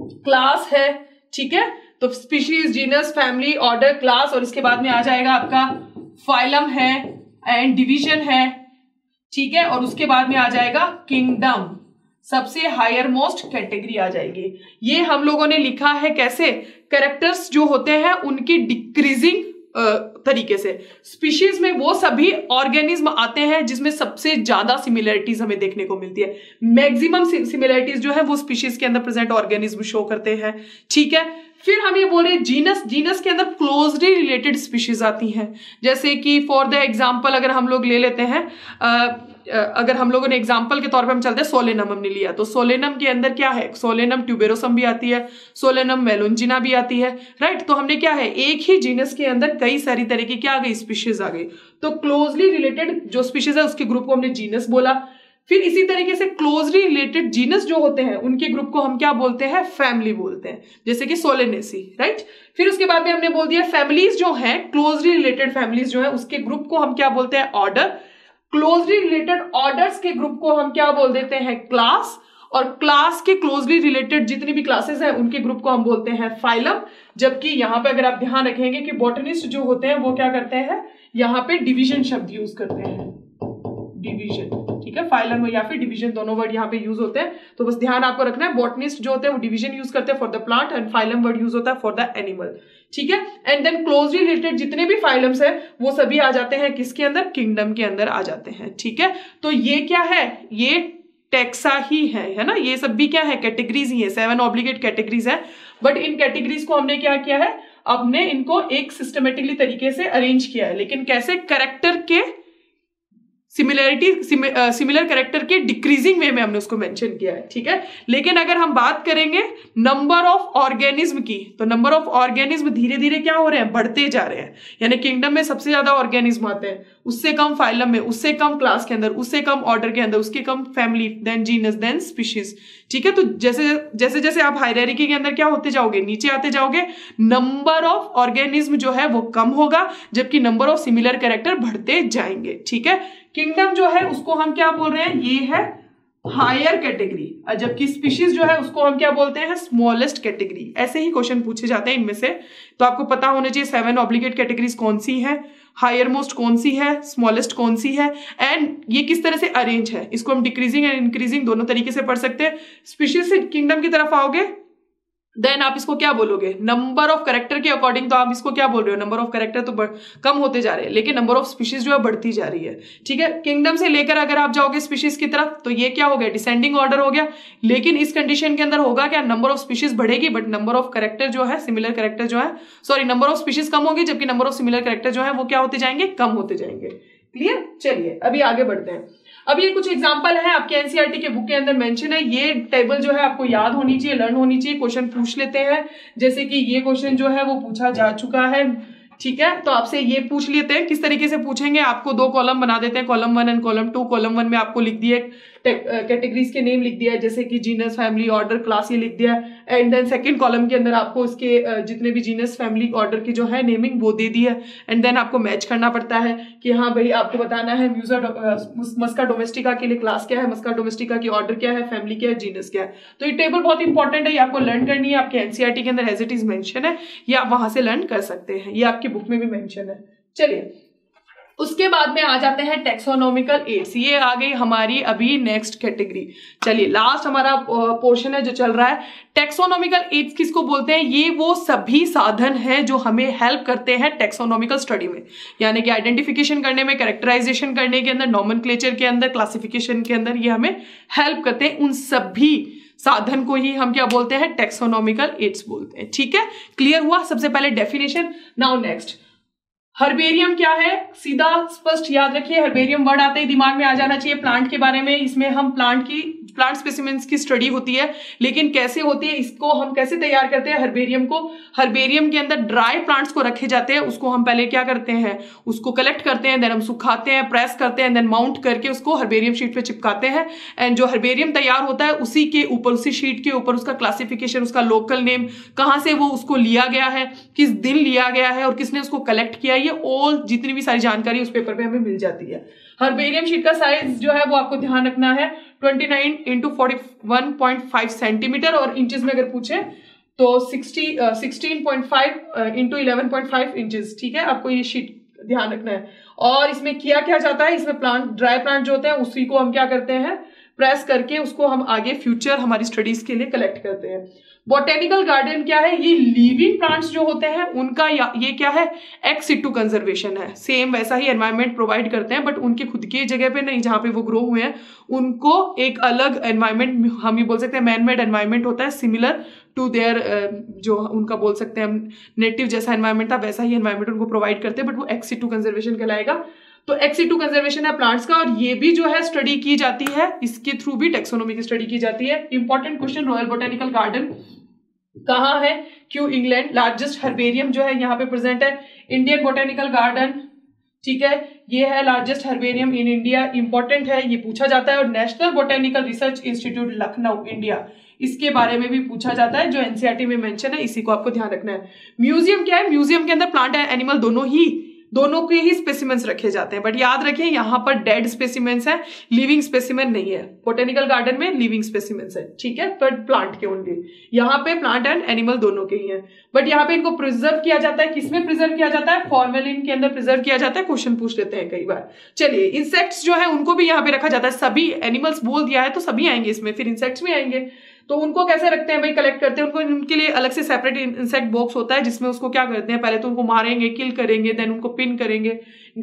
क्लास है, ठीक है? तो species genus family order class और इसके बाद में आ जाएगा आपका फाइलम है एंड डिवीज़न है, ठीक है? और उसके बाद में आ जाएगा किंगडम। सबसे हायर मोस्ट कैटेगरी आ जाएगी। ये हम लोगों ने लिखा है कैसे? करेक्टर्स जो होते हैं, उनकी डिक्रीजिंग तरीके से। स्पीशीज में वो सभी ऑर्गेनिज्म आते हैं जिसमें सबसे ज़्यादा सिमिलरिटीज हमें देखने को मिलती है। मैक्सिमम सिमिलरिटीज जो है, वो स्पीशीज के अंदर प्रेजेंट ऑर्गेनिज्म शो करते हैं, ठीक है? फिर हम ये बोल रहे हैं जीनस जीनस के अंदर क्लोजली रिलेटेड स्पीशीज आती हैं। जैसे कि फॉर द एग्ज़ाम्पल अगर हम लोग ले लेते हैं अगर हम लोगों ने एग्ज़ाम्पल के तौर पे हम चलते हैं सोलेनम हमने लिया। तो सोलेनम के अंदर क्या है? सोलेनम ट्यूबेरोसम भी आती है सोलेनम मेलोंजिना भी आती है राइट तो हमने क्या है? एक ही जीनस के अंदर कई सारी तरह की क्या आ गई? स्पीशीज आ गई। तो क्लोजली रिलेटेड जो स्पीशीज है, उसके ग्रुप को हमने जीनस बोला। फिर इसी तरीके से क्लोजली रिलेटेड जीनस जो होते हैं, उनके ग्रुप को हम क्या बोलते हैं? फैमिली बोलते हैं। जैसे कि सोलेनेसी राइट फिर उसके बाद में हमने बोल दिया फैमिलीज़ जो हैं क्लोजली रिलेटेड फैमिलीज़ जो है, उसके ग्रुप को हम क्या बोलते हैं? ऑर्डर क्लोजली रिलेटेड ऑर्डर्स के ग्रुप को हम क्या बोल देते हैं? क्लास और क्लास के क्लोजली रिलेटेड जितनी भी क्लासेस हैं, उनके ग्रुप को हम बोलते हैं फाइलम जबकि यहाँ पे अगर आप ध्यान रखेंगे कि बॉटनिस्ट जो होते हैं, वो क्या करते हैं? यहाँ पे डिवीज़न शब्द यूज़ करते हैं। डिवीज़न ठीक है? फाइलम या फिर डिवीज़न दोनों वर्ड यहाँ पे यूज़ होते हैं। तो बस ध्यान आपको रखना है बॉटनिस्ट जो होते हैं, वो डिवीज़न यूज़ करते हैं for the plant and phylum word use होता है फॉर द एनिमल ठीक है? एंड देन क्लोजली रिलेटेड जितने भी फाइलम्स है, वो सभी आ जाते हैं किसके अंदर? किंगडम के अंदर आ जाते हैं। ठीक है? तो ये क्या है? ये टेक्सा ही है है ना? ये सब भी क्या है? कैटेगरीज ही है। सेवन ऑब्लिगेट कैटेगरीज है। बट इन कैटेगरीज को हमने क्या किया है? अपने इनको एक सिस्टमेटिकली तरीके से अरेंज किया है। लेकिन कैसे? करेक्टर के सिमिलरिटी सिमिलर करेक्टर के डिक्रीजिंग वे में हमने उसको मेंशन किया है, ठीक है? लेकिन अगर हम बात करेंगे नंबर ऑफ़ ऑर्गेनिज्म की तो नंबर ऑफ़ ऑर्गेनिज्म धीरे धीरे क्या हो रहे हैं? बढ़ते जा रहे हैं। यानी किंगडम में सबसे ज़्यादा ऑर्गेनिज्म आते हैं। उससे कम फाइलम में, उससे कम क्लास के अंदर, उससे कम ऑर्डर के अंदर, उसके कम family then genus then species ठीक है? तो जैसे जैसे जैसे आप हायरिकी के अंदर क्या होते जाओगे? नीचे आते जाओगे नंबर ऑफ़ ऑर्गेनिज्म जो है वो कम होगा, जबकि नंबर ऑफ़ सिमिलर कैरेक्टर बढ़ते जाएँगे. ठीक है? किंगडम जो है, उसको हम क्या बोल रहे हैं? ये है हायर कैटेगरी जबकि स्पीशीज जो है, उसको हम क्या बोलते हैं? स्मॉलेस्ट कैटेगरी ऐसे ही क्वेश्चन पूछे जाते हैं इनमें से. तो आपको पता होना चाहिए सेवन ऑब्लिगेट कैटेगरीज कौन सी है? हायर मोस्ट कौन सी है? स्मॉलेस्ट कौन सी है? एंड ये किस तरह से अरेंज है? इसको हम डिक्रीजिंग एंड इंक्रीजिंग दोनों तरीके से पढ़ सकते हैं। स्पीशीज से किंगडम की तरफ़ आओगे देन आप इसको क्या बोलोगे? नंबर ऑफ़ करेक्टर के अकॉर्डिंग तो आप इसको क्या बोल रहे हो? नंबर ऑफ़ करेक्टर तो कम होते जा रहे हैं, लेकिन नंबर ऑफ़ स्पीशीज जो है बढ़ती जा रही है। ठीक है? किंगडम से लेकर अगर आप जाओगे स्पीशीज की तरफ़ तो ये क्या हो गया? डिसेंडिंग ऑर्डर हो गया। लेकिन इस कंडीशन के अंदर होगा क्या? नंबर ऑफ़ स्पीशीज बढ़ेगी बट नंबर ऑफ़ करेक्टर जो है सिमिलर करेक्टर जो है सॉरी नंबर ऑफ़ स्पीशीज कम होगी, जबकि नंबर ऑफ़ सिमिलर करेक्टर जो है, वो क्या होते जाएँगे? कम होते जाएँगे। क्लियर चलिए, अभी आगे बढ़ते हैं। अब ये कुछ एग्ज़ाम्पल है, आपके एनसीआरटी e के बुक के अंदर मेंशन है, ये टेबल जो है आपको याद होनी चाहिए लर्न होनी चाहिए क्वेश्चन पूछ लेते हैं। जैसे कि ये क्वेश्चन जो है वो पूछा जा चुका है, ठीक है? तो आपसे ये पूछ लेते हैं, किस तरीके से पूछेंगे? आपको दो कॉलम बना देते हैं column one and column two column one में आपको लिख दिए कैटेगरीज के नेम लिख दिया है, जैसे कि जीनस फैमिली ऑर्डर क्लास ये लिख दिया है। एंड देन सेकंड कॉलम के अंदर आपको उसके जितने भी जीनस फैमिली ऑर्डर की जो है नेमिंग वो दे दी है। एंड देन आपको मैच करना पड़ता है कि हाँ भाई आपको बताना है म्यूजा मस्का डोमेस्टिका के लिए क्लास क्या है मस्का डोमेस्टिका की ऑर्डर क्या है फैमिली क्या है जीनस क्या है। तो ये टेबल बहुत इंपॉर्टेंट है, ये आपको लर्न करनी है, आपके एनसीआरटी के अंदर एज इट इज़ मैंशन है, ये आप वहाँ से लर्न कर सकते हैं, ये आपकी बुक में भी मैंशन है। चलिए उसके बाद में आ जाते हैं टेक्सोनोमिकल एड्स ये आ गई हमारी अभी नेक्स्ट कैटेगरी चलिए लास्ट हमारा पोर्शन है जो चल रहा है। टेक्सोनॉमिकल एड्स किसको बोलते हैं? ये वो सभी साधन है जो हमें हेल्प करते हैं टेक्सोनॉमिकल स्टडी में। यानी कि आइडेंटिफिकेशन करने में कैरेक्टराइजेशन करने के अंदर नॉमन के अंदर क्लासिफिकेशन के अंदर ये हमें हेल्प करते हैं। उन सभी साधन को ही हम क्या बोलते हैं? टेक्सोनॉमिकल एड्स बोलते हैं। ठीक है? क्लियर हुआ? सबसे पहले डेफिनेशन नाउ नेक्स्ट हर्बेरियम क्या है? सीधा स्पष्ट याद रखिए, हर्बेरियम वर्ड आते ही दिमाग में आ जाना चाहिए। प्लांट के बारे में, इसमें हम प्लांट की प्लांट स्पेसिमेंट्स की स्टडी होती है, लेकिन कैसे होती है, इसको हम कैसे तैयार करते हैं, हर्बेरियम को, हर्बेरियम के अंदर ड्राई प्लांट्स को रखे जाते हैं, उसको हम पहले क्या करते हैं, उसको कलेक्ट करते हैं देन हम सुखाते हैं, प्रेस करते हैं देन माउंट करके उसको हर्बेरियम शीट पे चिपकाते हैं एंड जो हर्बेरियम तैयार होता है, उसी के ऊपर, उसी शीट के ऊपर उसका क्लासिफिकेशन उसका लोकल नेम कहाँ से वो उसको लिया गया है, किस दिन लिया गया है, और किसने उसको कलेक्ट किया ये ऑल जितनी भी सारी जानकारी उस पेपर पे हमें मिल जाती है। हर्बेरियम शीट का साइज़ जो है वो आपको ध्यान रखना है। 29 नाइन इंटू फोर्टी सेंटीमीटर और इंचेस में अगर पूछे तो 60 sixteen point five into eleven point five inches ठीक है? आपको ये शीट ध्यान रखना है। और इसमें किया क्या जाता है? इसमें प्लांट ड्राई प्लांट जो होते हैं, उसी को हम क्या करते हैं? प्रेस करके उसको हम आगे फ्यूचर हमारी स्टडीज़ के लिए कलेक्ट करते हैं। बोटेनिकल गार्डन क्या है? ये लिविंग प्लांट्स जो होते हैं, उनका ये क्या है? एक्स सिटू कंजर्वेशन है। सेम वैसा ही एनवायरमेंट प्रोवाइड करते हैं बट उनके खुद की जगह पे नहीं, जहाँ पे वो ग्रो हुए हैं, उनको एक अलग एनवायरमेंट हम ये बोल सकते हैं मैन मेड एनवायरमेंट होता है सिमिलर टू देयर जो उनका बोल सकते हैं नेटिव जैसा एनवायरमेंट था, वैसा ही एनवायरमेंट उनको प्रोवाइड करते हैं बट वो एक्स टू कंजर्वेशन कहलाएगा। तो एक्सी टू कंजर्वेशन है प्लांट्स का, और ये भी जो है स्टडी की जाती है, इसके थ्रू भी टेक्सोनोमी की स्टडी की जाती है। Important question royal botanical garden कहाँ है? Q England? लार्जेस्ट हर्बेरियम जो है यहाँ पे प्रेजेंट है। इंडियन बोटेनिकल गार्डन ठीक है? ये है largest herbarium in India important है। ये पूछा जाता है और national botanical research institute Lucknow India इसके बारे में भी पूछा जाता है, जो एनसीआरटी में मेंशन है, इसी को आपको ध्यान रखना है। म्यूज़ियम क्या है? म्यूज़ियम के अंदर प्लांट एंड एनिमल दोनों ही दोनों के ही स्पेसिमेंस रखे जाते हैं बट याद रखें, यहाँ पर डेड स्पेसिमेंस है लिविंग स्पेसिमेन नहीं है। बोटेनिकल गार्डन में लिविंग स्पेसिमेंस है, ठीक है? बट प्लांट के ओनली यहाँ पे प्लांट एंड एनिमल दोनों के ही है। बट यहाँ पे इनको प्रिजर्व किया जाता है, किसमें प्रिजर्व किया जाता है? फॉर्मेलिन के अंदर प्रिजर्व किया जाता है क्वेश्चन पूछ लेते हैं कई बार। चलिए इंसेक्ट्स जो है, उनको भी यहाँ पे रखा जाता है। सभी एनिमल्स बोल दिया है तो सभी आएँगे इसमें, फिर इंसेक्ट्स भी आएँगे। तो उनको कैसे रखते हैं भाई? कलेक्ट करते हैं। उनको उनके लिए अलग से सेपरेट इंसेक्ट बॉक्स होता है, जिसमें उसको क्या करते हैं? पहले तो उनको मारेंगे किल करेंगे देन उनको पिन करेंगे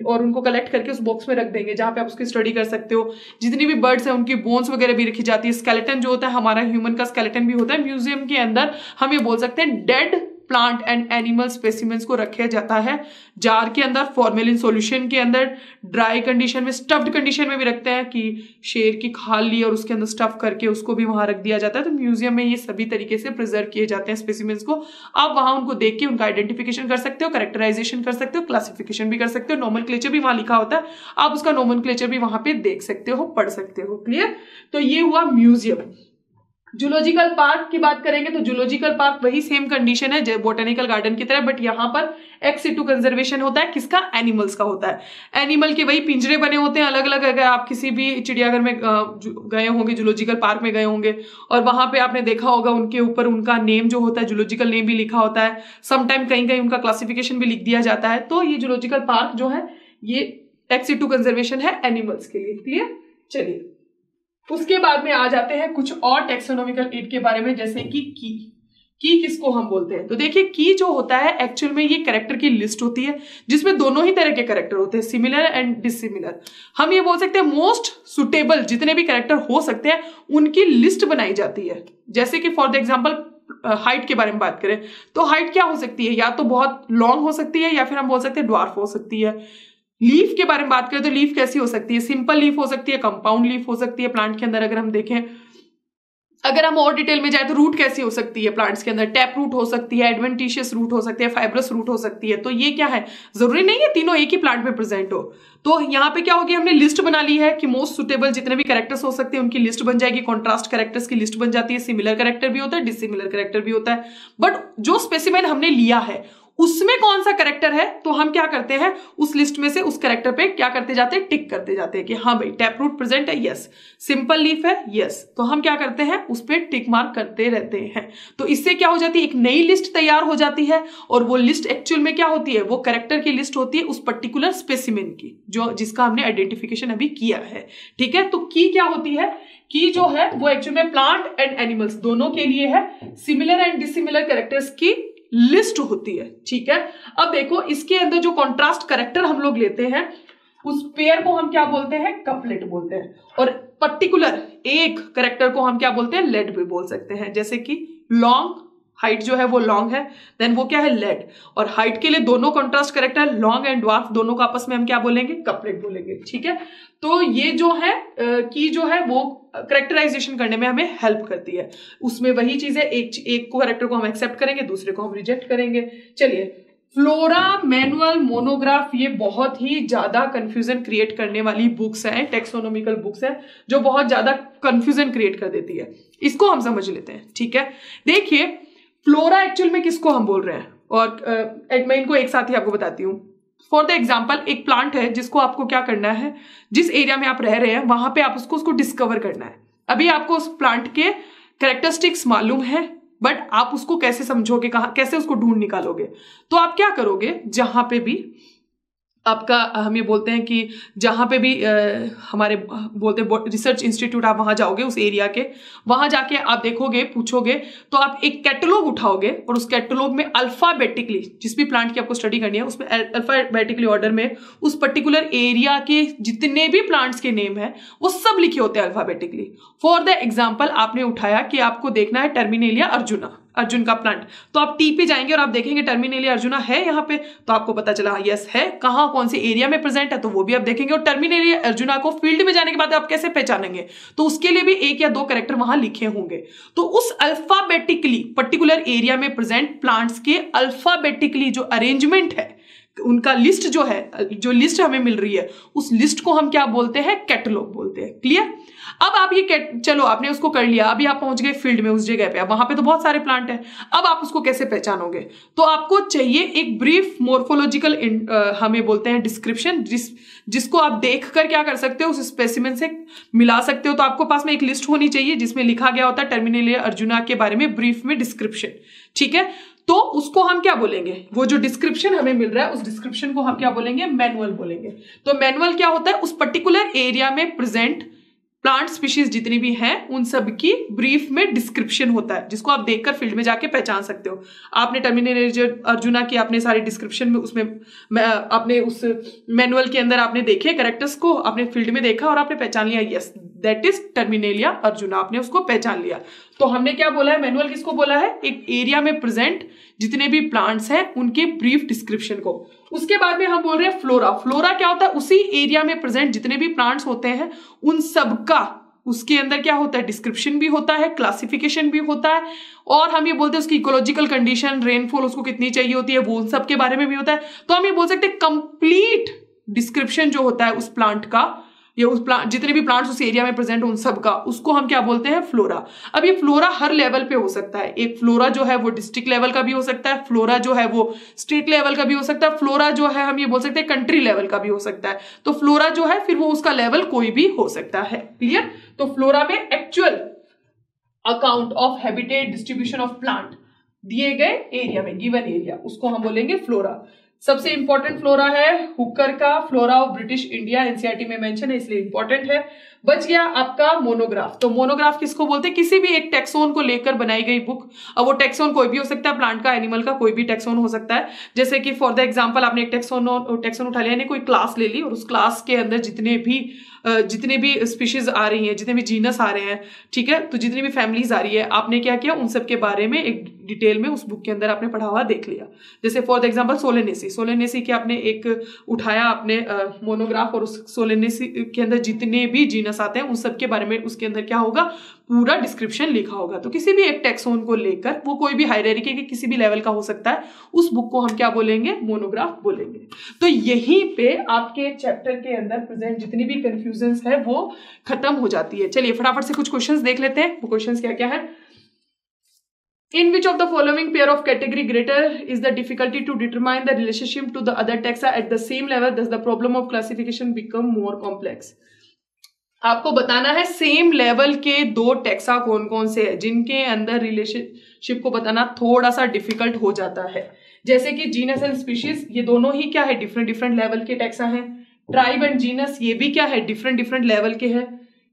और उनको कलेक्ट करके उस बॉक्स में रख देंगे, जहाँ पे आप उसकी स्टडी कर सकते हो। जितनी भी बर्ड्स हैं, उनकी बोन्स वगैरह भी रखी जाती है। स्केलेटन जो होता है, हमारा ह्यूमन का स्केलेटन भी होता है। म्यूज़ियम के अंदर हम ये बोल सकते हैं dead plant and animal specimens को रखा जाता है। जार के अंदर फॉर्मेलिन सॉल्यूशन के अंदर ड्राई कंडीशन में स्टफ्ड कंडीशन में भी रखते हैं कि शेर की खाल ली और उसके अंदर स्टफ़ करके उसको भी वहाँ रख दिया जाता है। तो म्यूज़ियम में ये सभी तरीके से प्रिजर्व किए जाते हैं स्पेसिमेंट्स को। आप वहाँ उनको देख के उनका आइडेंटिफिकेशन कर सकते हो करेक्टराइजेशन कर सकते हो क्लासिफिकेशन भी कर सकते हो क्लेचर भी वहाँ लिखा होता है। आप उसका क्लेचर भी वहाँ पर देख सकते हो, पढ़ सकते हो क्लियर तो ये हुआ म्यूज़ियम जूलॉजिकल पार्क की बात करेंगे तो जूलॉजिकल पार्क वही सेम कंडीशन है बोटेनिकल गार्डन की तरह बट यहाँ पर एक्स टू कंजर्वेशन होता है, किसका? एनिमल्स का होता है। एनिमल के वही पिंजरे बने होते हैं अलग अलग अगर आप किसी भी चिड़ियाघर में गए होंगे, जूलॉजिकल पार्क में गए होंगे, और वहाँ पे आपने देखा होगा उनके ऊपर उनका नेम जो होता है, जूलॉजिकल नेम भी लिखा होता है। समटाइम कहीं कहीं उनका क्लासिफिकेशन भी लिख दिया जाता है। तो ये जूलॉजिकल पार्क जो है, ये एक्स टू कंजर्वेशन है एनिमल्स के लिए। क्लियर चलिए। उसके बाद में आ जाते हैं कुछ और टेक्सोनॉमिकल एड के बारे में, जैसे कि की। की किसको हम बोलते हैं? तो देखिए, की जो होता है एक्चुअल में ये कैरेक्टर की लिस्ट होती है, जिसमें दोनों ही तरह के करेक्टर होते हैं सिमिलर एंड डिसिमिलर हम ये बोल सकते हैं मोस्ट सुटेबल जितने भी कैरेक्टर हो सकते हैं, उनकी लिस्ट बनाई जाती है। जैसे कि फॉर द एग्ज़ाम्पल हाइट के बारे में बात करें तो हाइट क्या हो सकती है? या तो बहुत लॉन्ग हो सकती है, या फिर हम बोल सकते हैं ड्वार्फ हो सकती है। लीफ के बारे में बात करें तो लीफ कैसी हो सकती है? सिंपल लीफ हो सकती है, कंपाउंड लीफ हो सकती है, प्लांट के अंदर अगर हम देखें। अगर हम और डिटेल में जाए तो रूट कैसी हो सकती है प्लांट्स के अंदर? टैप रूट हो सकती है, एडवेंटिशियस रूट हो सकती है, फाइब्रस रूट हो सकती है। तो ये क्या है? ज़रूरी नहीं है तीनों एक ही प्लांट में प्रेजेंट हो। तो यहाँ पे क्या होगी? हमने लिस्ट बना ली है कि मोस्ट सुटेबल जितने भी कैरेक्टर्स हो सकते हैं, उनकी लिस्ट बन जाएगी। कॉन्ट्रास्ट करेक्टर्स की लिस्ट बन जाती है सिमिलर करेक्टर भी होता है डिसिमिलर करेक्टर भी होता है। बट जो स्पेसिमेन हमने लिया है उसमें कौन सा करेक्टर है? तो हम क्या करते हैं? उस लिस्ट में से उस करेक्टर पे क्या करते जाते हैं? टिक करते जाते हैं कि हाँ भाई टैप रूट प्रेजेंट है यस सिंपल लीफ है यस तो हम क्या करते हैं? उस पर टिक मार्क करते रहते हैं। तो इससे क्या हो जाती है? एक नई लिस्ट तैयार हो जाती है और वो लिस्ट एक्चुअल में क्या होती है? वो करेक्टर की लिस्ट होती है उस पर्टिकुलर स्पेसिमिन की, जो, जिसका हमने आइडेंटिफिकेशन अभी किया है। ठीक है? तो की क्या होती है? की जो है, वो एक्चुअल में प्लांट एंड एनिमल्स दोनों के लिए है। सिमिलर एंड डिसिमिलर कैरेक्टर्स की लिस्ट होती है, ठीक है? अब देखो, इसके अंदर जो कॉन्ट्रास्ट करेक्टर हम लोग लेते हैं, उस पेयर को हम क्या बोलते हैं? कपलेट बोलते हैं। और पर्टिकुलर एक करेक्टर को हम क्या बोलते हैं? लेड भी बोल सकते हैं। जैसे कि लॉन्ग हाइट जो है वो लॉन्ग है देन वो क्या है? लेड और हाइट के लिए दोनों contrast character long and dwarf दोनों का आपस में हम क्या बोलेंगे? कपलेट बोलेंगे, ठीक है? तो ये जो है की जो है वो करेक्टराइजेशन करने में हमें हेल्प करती है। उसमें वही चीज़ है, एक एक को करेक्टर को हम एक्सेप्ट करेंगे, दूसरे को हम रिजेक्ट करेंगे। चलिए फ्लोरा मैनुअल मोनोग्राफ ये बहुत ही ज़्यादा कंफ्यूजन क्रिएट करने वाली बुक्स हैं टेक्सोनॉमिकल बुक्स हैं, जो बहुत ज़्यादा कंफ्यूजन क्रिएट कर देती है। इसको हम समझ लेते हैं, ठीक है? देखिए फ्लोरा एक्चुअल में किसको हम बोल रहे हैं? और एक मैं इनको एक साथ ही आपको बताती हूँ। फॉर द एग्ज़ाम्पल एक प्लांट है जिसको आपको क्या करना है? जिस एरिया में आप रह रहे हैं, वहाँ पे आप उसको उसको डिस्कवर करना है। अभी आपको उस प्लांट के करेक्टरिस्टिक्स मालूम है बट आप उसको कैसे समझोगे, कहा, कैसे उसको ढूंढ निकालोगे? तो आप क्या करोगे? जहाँ पे भी आपका हम ये बोलते हैं कि जहाँ पे भी आ, हमारे बोलते हैं रिसर्च इंस्टीट्यूट आप वहाँ जाओगे उस एरिया के वहाँ जाके आप देखोगे पूछोगे तो आप एक कैटलॉग उठाओगे और उस कैटलॉग में अल्फ़ाबेटिकली जिस भी प्लांट की आपको स्टडी करनी है उसमें अल्फ़ाबेटिकली ऑर्डर में उस पर्टिकुलर एरिया के जितने भी प्लांट्स के नेम है वो सब लिखे होते हैं अल्फ़ाबेटिकली फॉर द एग्ज़ाम्पल आपने उठाया कि आपको देखना है टर्मिनेलिया अर्जुना। अर्जुन का प्लांट। तो आप टी पे जाएँगे और आप देखेंगे टर्मिनेलिया अर्जुना है यहाँ पे। तो आपको पता चला यस है। कहाँ, कौन से एरिया में प्रेजेंट है तो वो भी आप देखेंगे। और टर्मिनेलिया अर्जुना को फ़ील्ड में जाने के बाद आप कैसे पहचानेंगे? तो उसके लिए भी एक या दो करेक्टर वहाँ लिखे होंगे। तो उस अल्फाबेटिकली पर्टिकुलर एरिया में प्रेजेंट प्लांट्स के अल्फाबेटिकली जो अरेंजमेंट है, उनका लिस्ट जो है, जो लिस्ट हमें मिल रही है, उस लिस्ट को हम क्या बोलते हैं? कैटलॉग बोलते हैं। क्लियर अब आप ये चलो, आपने उसको कर लिया। अभी आप पहुँच गए फ़ील्ड में, उस जगह पे। अब वहाँ पे तो बहुत सारे प्लांट है। अब आप उसको कैसे पहचानोगे? तो आपको चाहिए एक ब्रीफ मोर्फोलॉजिकल हमें बोलते हैं डिस्क्रिप्शन जिस, जिसको आप देख कर क्या कर सकते हो, उस स्पेसिमेन से मिला सकते हो। तो आपको पास में एक लिस्ट होनी चाहिए, जिसमें लिखा गया होता है टर्मिनेलिया अर्जुना के बारे में ब्रीफ में डिस्क्रिप्शन ठीक है? तो उसको हम क्या बोलेंगे? वो जो डिस्क्रिप्शन हमें मिल रहा है, उस डिस्क्रिप्शन को हम क्या बोलेंगे? मैनुअल बोलेंगे। तो मैनुअल क्या होता है? उस पर्टिकुलर एरिया में प्रेजेंट प्लांट स्पीशीज जितनी भी हैं, उन सब की ब्रीफ में डिस्क्रिप्शन होता है, जिसको आप देखकर फ़ील्ड में जाके पहचान सकते हो। आपने टर्मिनेटर अर्जुना की आपने सारी डिस्क्रिप्शन में उसमें आपने उस मैनुअल के अंदर आपने देखे करेक्टर्स को आपने फ़ील्ड में देखा और आपने पहचान लिया yes that is Terminalia arjuna आपने उसको पहचान लिया। तो हमने क्या बोला है? मैनुअल किसको बोला है? एक एरिया में प्रेजेंट जितने भी प्लांट्स हैं, उनके ब्रीफ डिस्क्रिप्शन को। उसके बाद में हम बोल रहे हैं फ्लोरा फ्लोरा क्या होता है? उसी एरिया में प्रेजेंट जितने भी प्लांट्स होते हैं, उन सबका उसके अंदर क्या होता है? डिस्क्रिप्शन भी होता है क्लासिफिकेशन भी होता है। और हम ये बोलते हैं उसकी इकोलॉजिकल कंडीशन रेनफॉल उसको कितनी चाहिए होती है, वो सब के बारे में भी होता है। तो हम ये बोल सकते हैं कंप्लीट डिस्क्रिप्शन जो होता है उस प्लांट का ये उस प्लांट जितने भी प्लांट्स उस एरिया में प्रेजेंट उन सब का उसको हम क्या बोलते हैं? फ्लोरा अब ये फ्लोरा हर लेवल पे हो सकता है। एक फ्लोरा जो है वो डिस्ट्रिक्ट लेवल का भी हो सकता है फ्लोरा जो है वो स्टेट लेवल का भी हो सकता है फ्लोरा जो है हम ये बोल सकते हैं कंट्री लेवल का भी हो सकता है। तो फ्लोरा जो है, फिर वो उसका लेवल कोई भी हो सकता है। क्लियर तो फ्लोरा में actual account of habitat distribution of plant दिए गए एरिया में गिवन एरिया उसको हम बोलेंगे फ्लोरा सबसे इंपॉर्टेंट फ्लोरा है हुकर का flora of British India NCERT में मेंशन है, इसलिए इंपॉर्टेंट है। बच गया आपका मोनोग्राफ तो मोनोग्राफ किसको बोलते हैं? किसी भी एक टेक्सोन को लेकर बनाई गई बुक अब वो टेक्सोन कोई भी हो सकता है प्लांट का एनिमल का, कोई भी टेक्सोन हो सकता है. जैसे कि फॉर द एग्ज़ाम्पल आपने एक टेक्सोन टेक्सोन उठा लिया कोई क्लास ले ली और उस क्लास के अंदर जितने भी जितने भी स्पीशीज आ रही हैं, जितने भी जीनस आ रहे हैं, ठीक है? तो जितनी भी फैमिलीज़ आ रही है, आपने क्या किया? उन सब के बारे में एक डिटेल में उस बुक के अंदर आपने पढ़ा हुआ देख लिया. जैसे for the example Solanaceae Solanaceae के आपने एक उठाया आपने मोनोग्राफ और उस सोलेनेसी के अंदर जितने भी जीनस आते हैं, उन सब के बारे में उसके अंदर क्या होगा? पूरा डिस्क्रिप्शन लिखा होगा। तो किसी भी एक टेक्सोन को लेकर, वो कोई भी हायरेरिकी के किसी भी लेवल का हो सकता है, उस बुक को हम क्या बोलेंगे? मोनोग्राफ बोलेंगे। तो यहीं पे आपके चैप्टर के अंदर प्रेजेंट जितनी भी कंफ्यूजन है, वो खत्म हो जाती है। चलिए, फटाफट से कुछ क्वेश्चन देख लेते हैं। वो क्वेश्चंस क्या क्या है? In which of the following pair of category greater is the difficulty to determine the relationship to the other taxa at the same level does the problem of classification become more complex? आपको बताना है सेम लेवल के दो टेक्सा कौन कौन से हैं, जिनके अंदर रिलेशनशिप को बताना थोड़ा सा डिफ़िकल्ट हो जाता है। जैसे कि जीनस एंड स्पीशीज ये दोनों ही क्या है डिफरेंट डिफरेंट लेवल के टैक्सा हैं। ट्राइब एंड जीनस ये भी क्या है डिफरेंट डिफरेंट लेवल के हैं।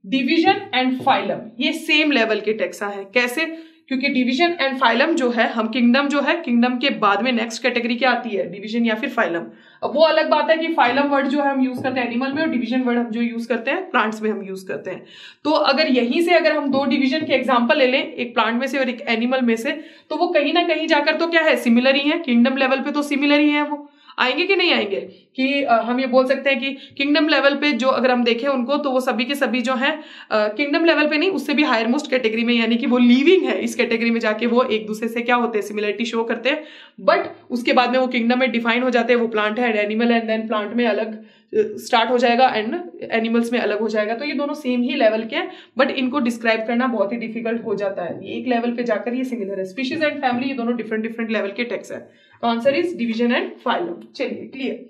डिवीज़न एंड फाइलम ये सेम लेवल के टैक्सा है। कैसे? क्योंकि डिवीज़न एंड फाइलम जो है, हम किंगडम जो है किंगडम के बाद में नेक्स्ट कैटेगरी क्या आती है डिवीज़न या फिर फाइलम वो अलग बात है कि फाइलम वर्ड जो है हम यूज़ करते हैं एनिमल में और डिवीज़न वर्ड हम जो यूज़ करते हैं प्लांट्स में हम यूज़ करते हैं। तो अगर यहीं से अगर हम दो डिवीज़न के एग्ज़ाम्पल ले लें, एक प्लांट में से और एक एनिमल में से तो वो कहीं ना कहीं जाकर तो क्या है सिमिलर ही है किंगडम लेवल पे तो सिमिलर ही है वो। आएँगे कि नहीं आएँगे? कि हम ये बोल सकते हैं कि किंगडम लेवल पे जो अगर हम देखें उनको तो वो सभी के सभी जो हैं किंगडम लेवल पे नहीं, उससे भी हायर मोस्ट कैटेगरी में, यानी कि वो लिविंग है इस कैटेगरी में जाके वो एक दूसरे से क्या होते हैं सिमिलरिटी शो करते हैं। बट उसके बाद में वो किंगडम में डिफाइन हो जाते हैं, वो प्लांट है एनिमल एंड देन प्लांट में अलग स्टार्ट हो जाएगा एंड एनिमल्स में अलग हो जाएगा। तो ये दोनों सेम ही लेवल के हैं बट इनको डिस्क्राइब करना बहुत ही डिफ़िकल्ट हो जाता है। एक लेवल पे जाकर ये सिमिलर है। स्पीशीज एंड फैमिली ये दोनों डिफरेंट डिफरेंट लेवल के टेक्स है। Answer is division and phylum चलिए clear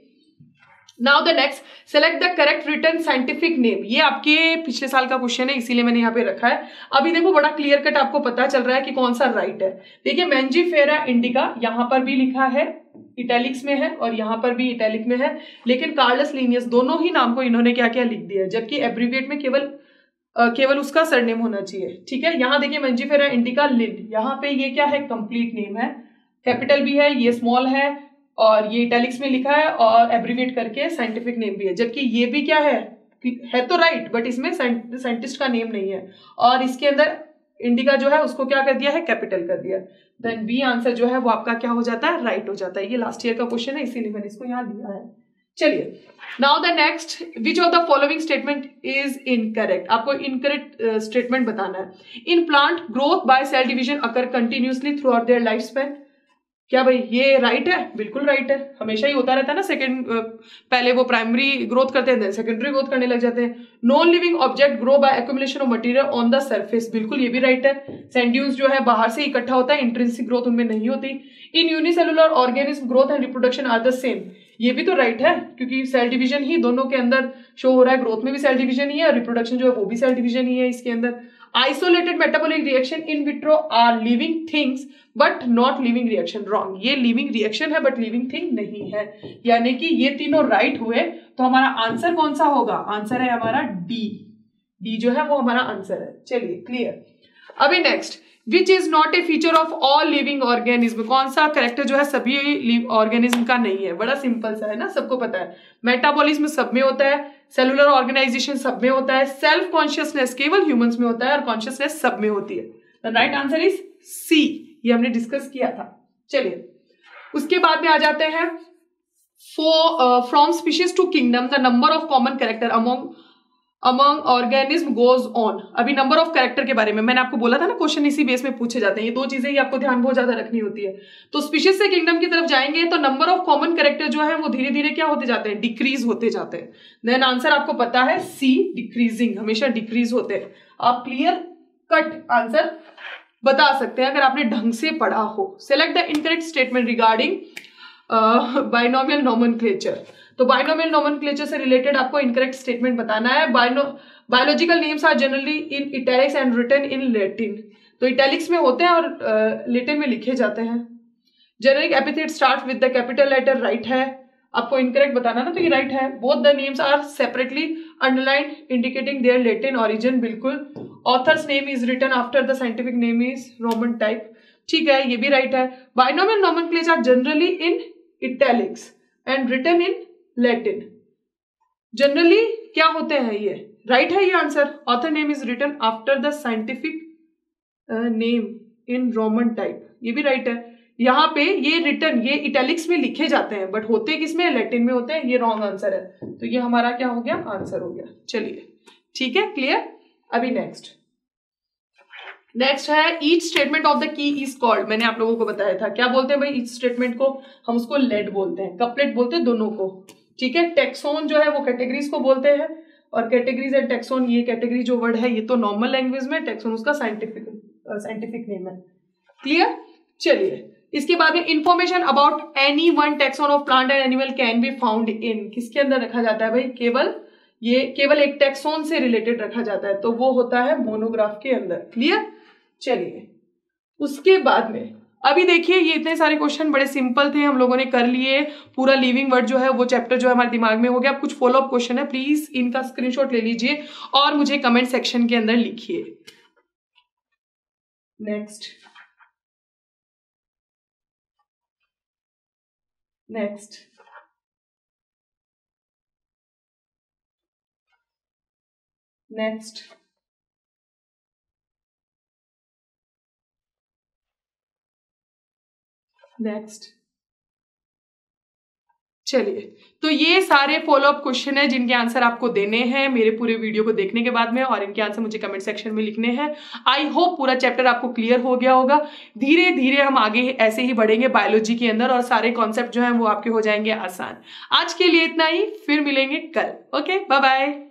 now the next select the correct written scientific name ये आपके पिछले साल का क्वेश्चन है, इसीलिए मैंने यहाँ पे रखा है। अभी देखो, बड़ा क्लियर कट आपको पता चल रहा है कि कौन सा राइट है। देखिए मैंजी फेरा इंडिका यहाँ पर भी लिखा है। इटैलिक्स में है और यहाँ पर भी इटैलिक में है, लेकिन कार्लस लीनियस दोनों ही नाम को इन्होंने क्या क्या लिख दिया जबकि एब्रीविएट में केवल केवल उसका सरनेम होना चाहिए, ठीक है? यहाँ देखिए मंजीफेरा इंडिका लिंड, यहाँ पे ये क्या है कंप्लीट नेम है कैपिटल भी है, ये स्मॉल है, और ये इटैलिक्स में लिखा है, और एब्रीविएट करके साइंटिफिक नेम भी है, जबकि ये भी क्या है है तो राइट बट इसमें साइंटिस्ट का नेम नहीं है, और इसके अंदर इंडिका जो है, उसको क्या कर दिया है? कैपिटल कर दिया। देन बी आंसर जो है, वो आपका क्या हो जाता है? राइट हो जाता है। ये लास्ट ईयर का क्वेश्चन है, इसीलिए मैंने इसको यहाँ दिया है। चलिए। Now the next which of the following statement is incorrect आपको इनकरेक्ट स्टेटमेंट बताना है। In plant growth by cell division occur continuously throughout their life span क्या भाई, ये राइट है? बिल्कुल राइट है। हमेशा ही होता रहता है ना सेकेंड पहले वो प्राइमरी ग्रोथ करते हैं सेकेंडरी ग्रोथ करने लग जाते हैं। Non living object grow by accumulation of material on the surface बिल्कुल, ये भी राइट है। सेंड्यूस जो है, बाहर से इकट्ठा होता है इंट्रेंसिक ग्रोथ उनमें नहीं होती। In unicellular organism growth and reproduction are the same ये भी तो राइट है, क्योंकि सेल डिवीज़न ही दोनों के अंदर शो हो रहा है। ग्रोथ में भी सेल डिवीज़न ही है, और रिप्रोडक्शन जो है, वो भी सेल डिवीज़न ही है इसके अंदर। Isolated metabolic reaction in vitro are living things but not living reaction wrong ये लिविंग रिएक्शन है बट लिविंग थिंग नहीं है. यानी कि ये तीनों राइट right हुए तो हमारा आंसर कौन सा होगा? आंसर है हमारा डी डी जो है, वो हमारा आंसर है. चलिए क्लियर अभी next which is not a feature of all living organism कौन सा करेक्टर जो है, सभी ऑर्गेनिज्म का नहीं है? बड़ा सिंपल सा है ना, सबको पता है. मेटाबॉलिज्म सब में होता है सेलुलर ऑर्गेनाइजेशन सब में होता है सेल्फ कॉन्शियसनेस केवल ह्यूमंस में होता है और कॉन्शियसनेस सब में होती है. राइट आंसर इज़ सी ये हमने डिस्कस किया था। चलिए, उसके बाद में आ जाते हैं। From species to kingdom the number of common character among among organism goes on अभी नंबर ऑफ़ कैरेक्टर के बारे में, मैंने आपको बोला था ना क्वेश्चन इसी बेस में पूछे जाते हैं। ये दो चीज़ें ही आपको ध्यान बहुत ज़्यादा रखनी होती है। तो स्पीशीज से किंगडम की तरफ़ जाएँगे तो नंबर ऑफ़ कॉमन कैरेक्टर जो है, वो धीरे धीरे क्या होते जाते हैं? डिक्रीज होते जाते हैं। देन आंसर आपको पता है सी डिक्रीजिंग हमेशा डिक्रीज होते हैं। आप क्लियर कट आंसर बता सकते हैं अगर आपने ढंग से पढ़ा हो। Select the incorrect statement regarding binomial nomen तो बाइनोमियल नॉमन से रिलेटेड आपको इनकरेक्ट स्टेटमेंट बताना है। बाइनो biological names are generally in italics and written in Latin तो इटैलिक्स में होते हैं और लेटिन uh, में लिखे जाते हैं। Generic epithet start with the capital letter right है। आपको इनकरेक्ट बताना ना तो ये राइट है। Both the names are separately underline indicating their Latin origin बिल्कुल। Author's name is written after the scientific name is roman type ठीक है, ये भी राइट है। Binomial nomen are generally in italics and written in Latin generally क्या होते हैं ये? राइट right है ये answer author name is written after the scientific name in roman type ये भी राइट right है। यहाँ पे ये रिटर्न ये इटैलिक्स में लिखे जाते हैं बट होते किसमें लैटिन में होते हैं। ये रॉन्ग आंसर है। तो ये हमारा क्या हो गया? आंसर हो गया। चलिए। ठीक है? क्लियर अभी नेक्स्ट नेक्स्ट है each statement of the key is called मैंने आप लोगों को बताया था। क्या बोलते हैं भाई? ईच स्टेटमेंट को हम उसको लेड बोलते हैं। कपलेट बोलते हैं दोनों को। ठीक है? टेक्सोन जो है वो कैटेगरीज को बोलते हैं। और कैटेगरीज एंड टेक्सोन ये कैटेगरी जो वर्ड है, ये तो नॉर्मल लैंग्वेज में टेक्सोन उसका साइंटिफिक साइंटिफिक नेम है। क्लियर चलिए। इसके बाद में information about any one taxon of plant and animal can be found in किसके अंदर रखा जाता है भाई? केवल ये केवल एक टेक्सोन से रिलेटेड रखा जाता है तो वो होता है मोनोग्राफ के अंदर। क्लियर चलिए। उसके बाद में, अभी देखिए, ये इतने सारे क्वेश्चन बड़े सिंपल थे, हम लोगों ने कर लिए। पूरा लिविंग वर्ड जो है, वो चैप्टर जो है हमारे दिमाग में हो गया। अब कुछ फॉलो अप क्वेश्चन है प्लीज़ इनका स्क्रीनशॉट ले लीजिए और मुझे कमेंट सेक्शन के अंदर लिखिए। नेक्स्ट नेक्स्ट नेक्स्ट नेक्स्ट चलिए तो ये सारे फॉलो अप क्वेश्चन है जिनके आंसर आपको देने हैं मेरे पूरे वीडियो को देखने के बाद में और इनके आंसर मुझे कमेंट सेक्शन में लिखने हैं। आई होप पूरा चैप्टर आपको क्लियर हो गया होगा। धीरे धीरे हम आगे ऐसे ही बढ़ेंगे बायोलॉजी के अंदर और सारे कॉन्सेप्ट जो है वो आपके हो जाएँगे आसान। आज के लिए इतना ही, फिर मिलेंगे कल ओके बाय बाय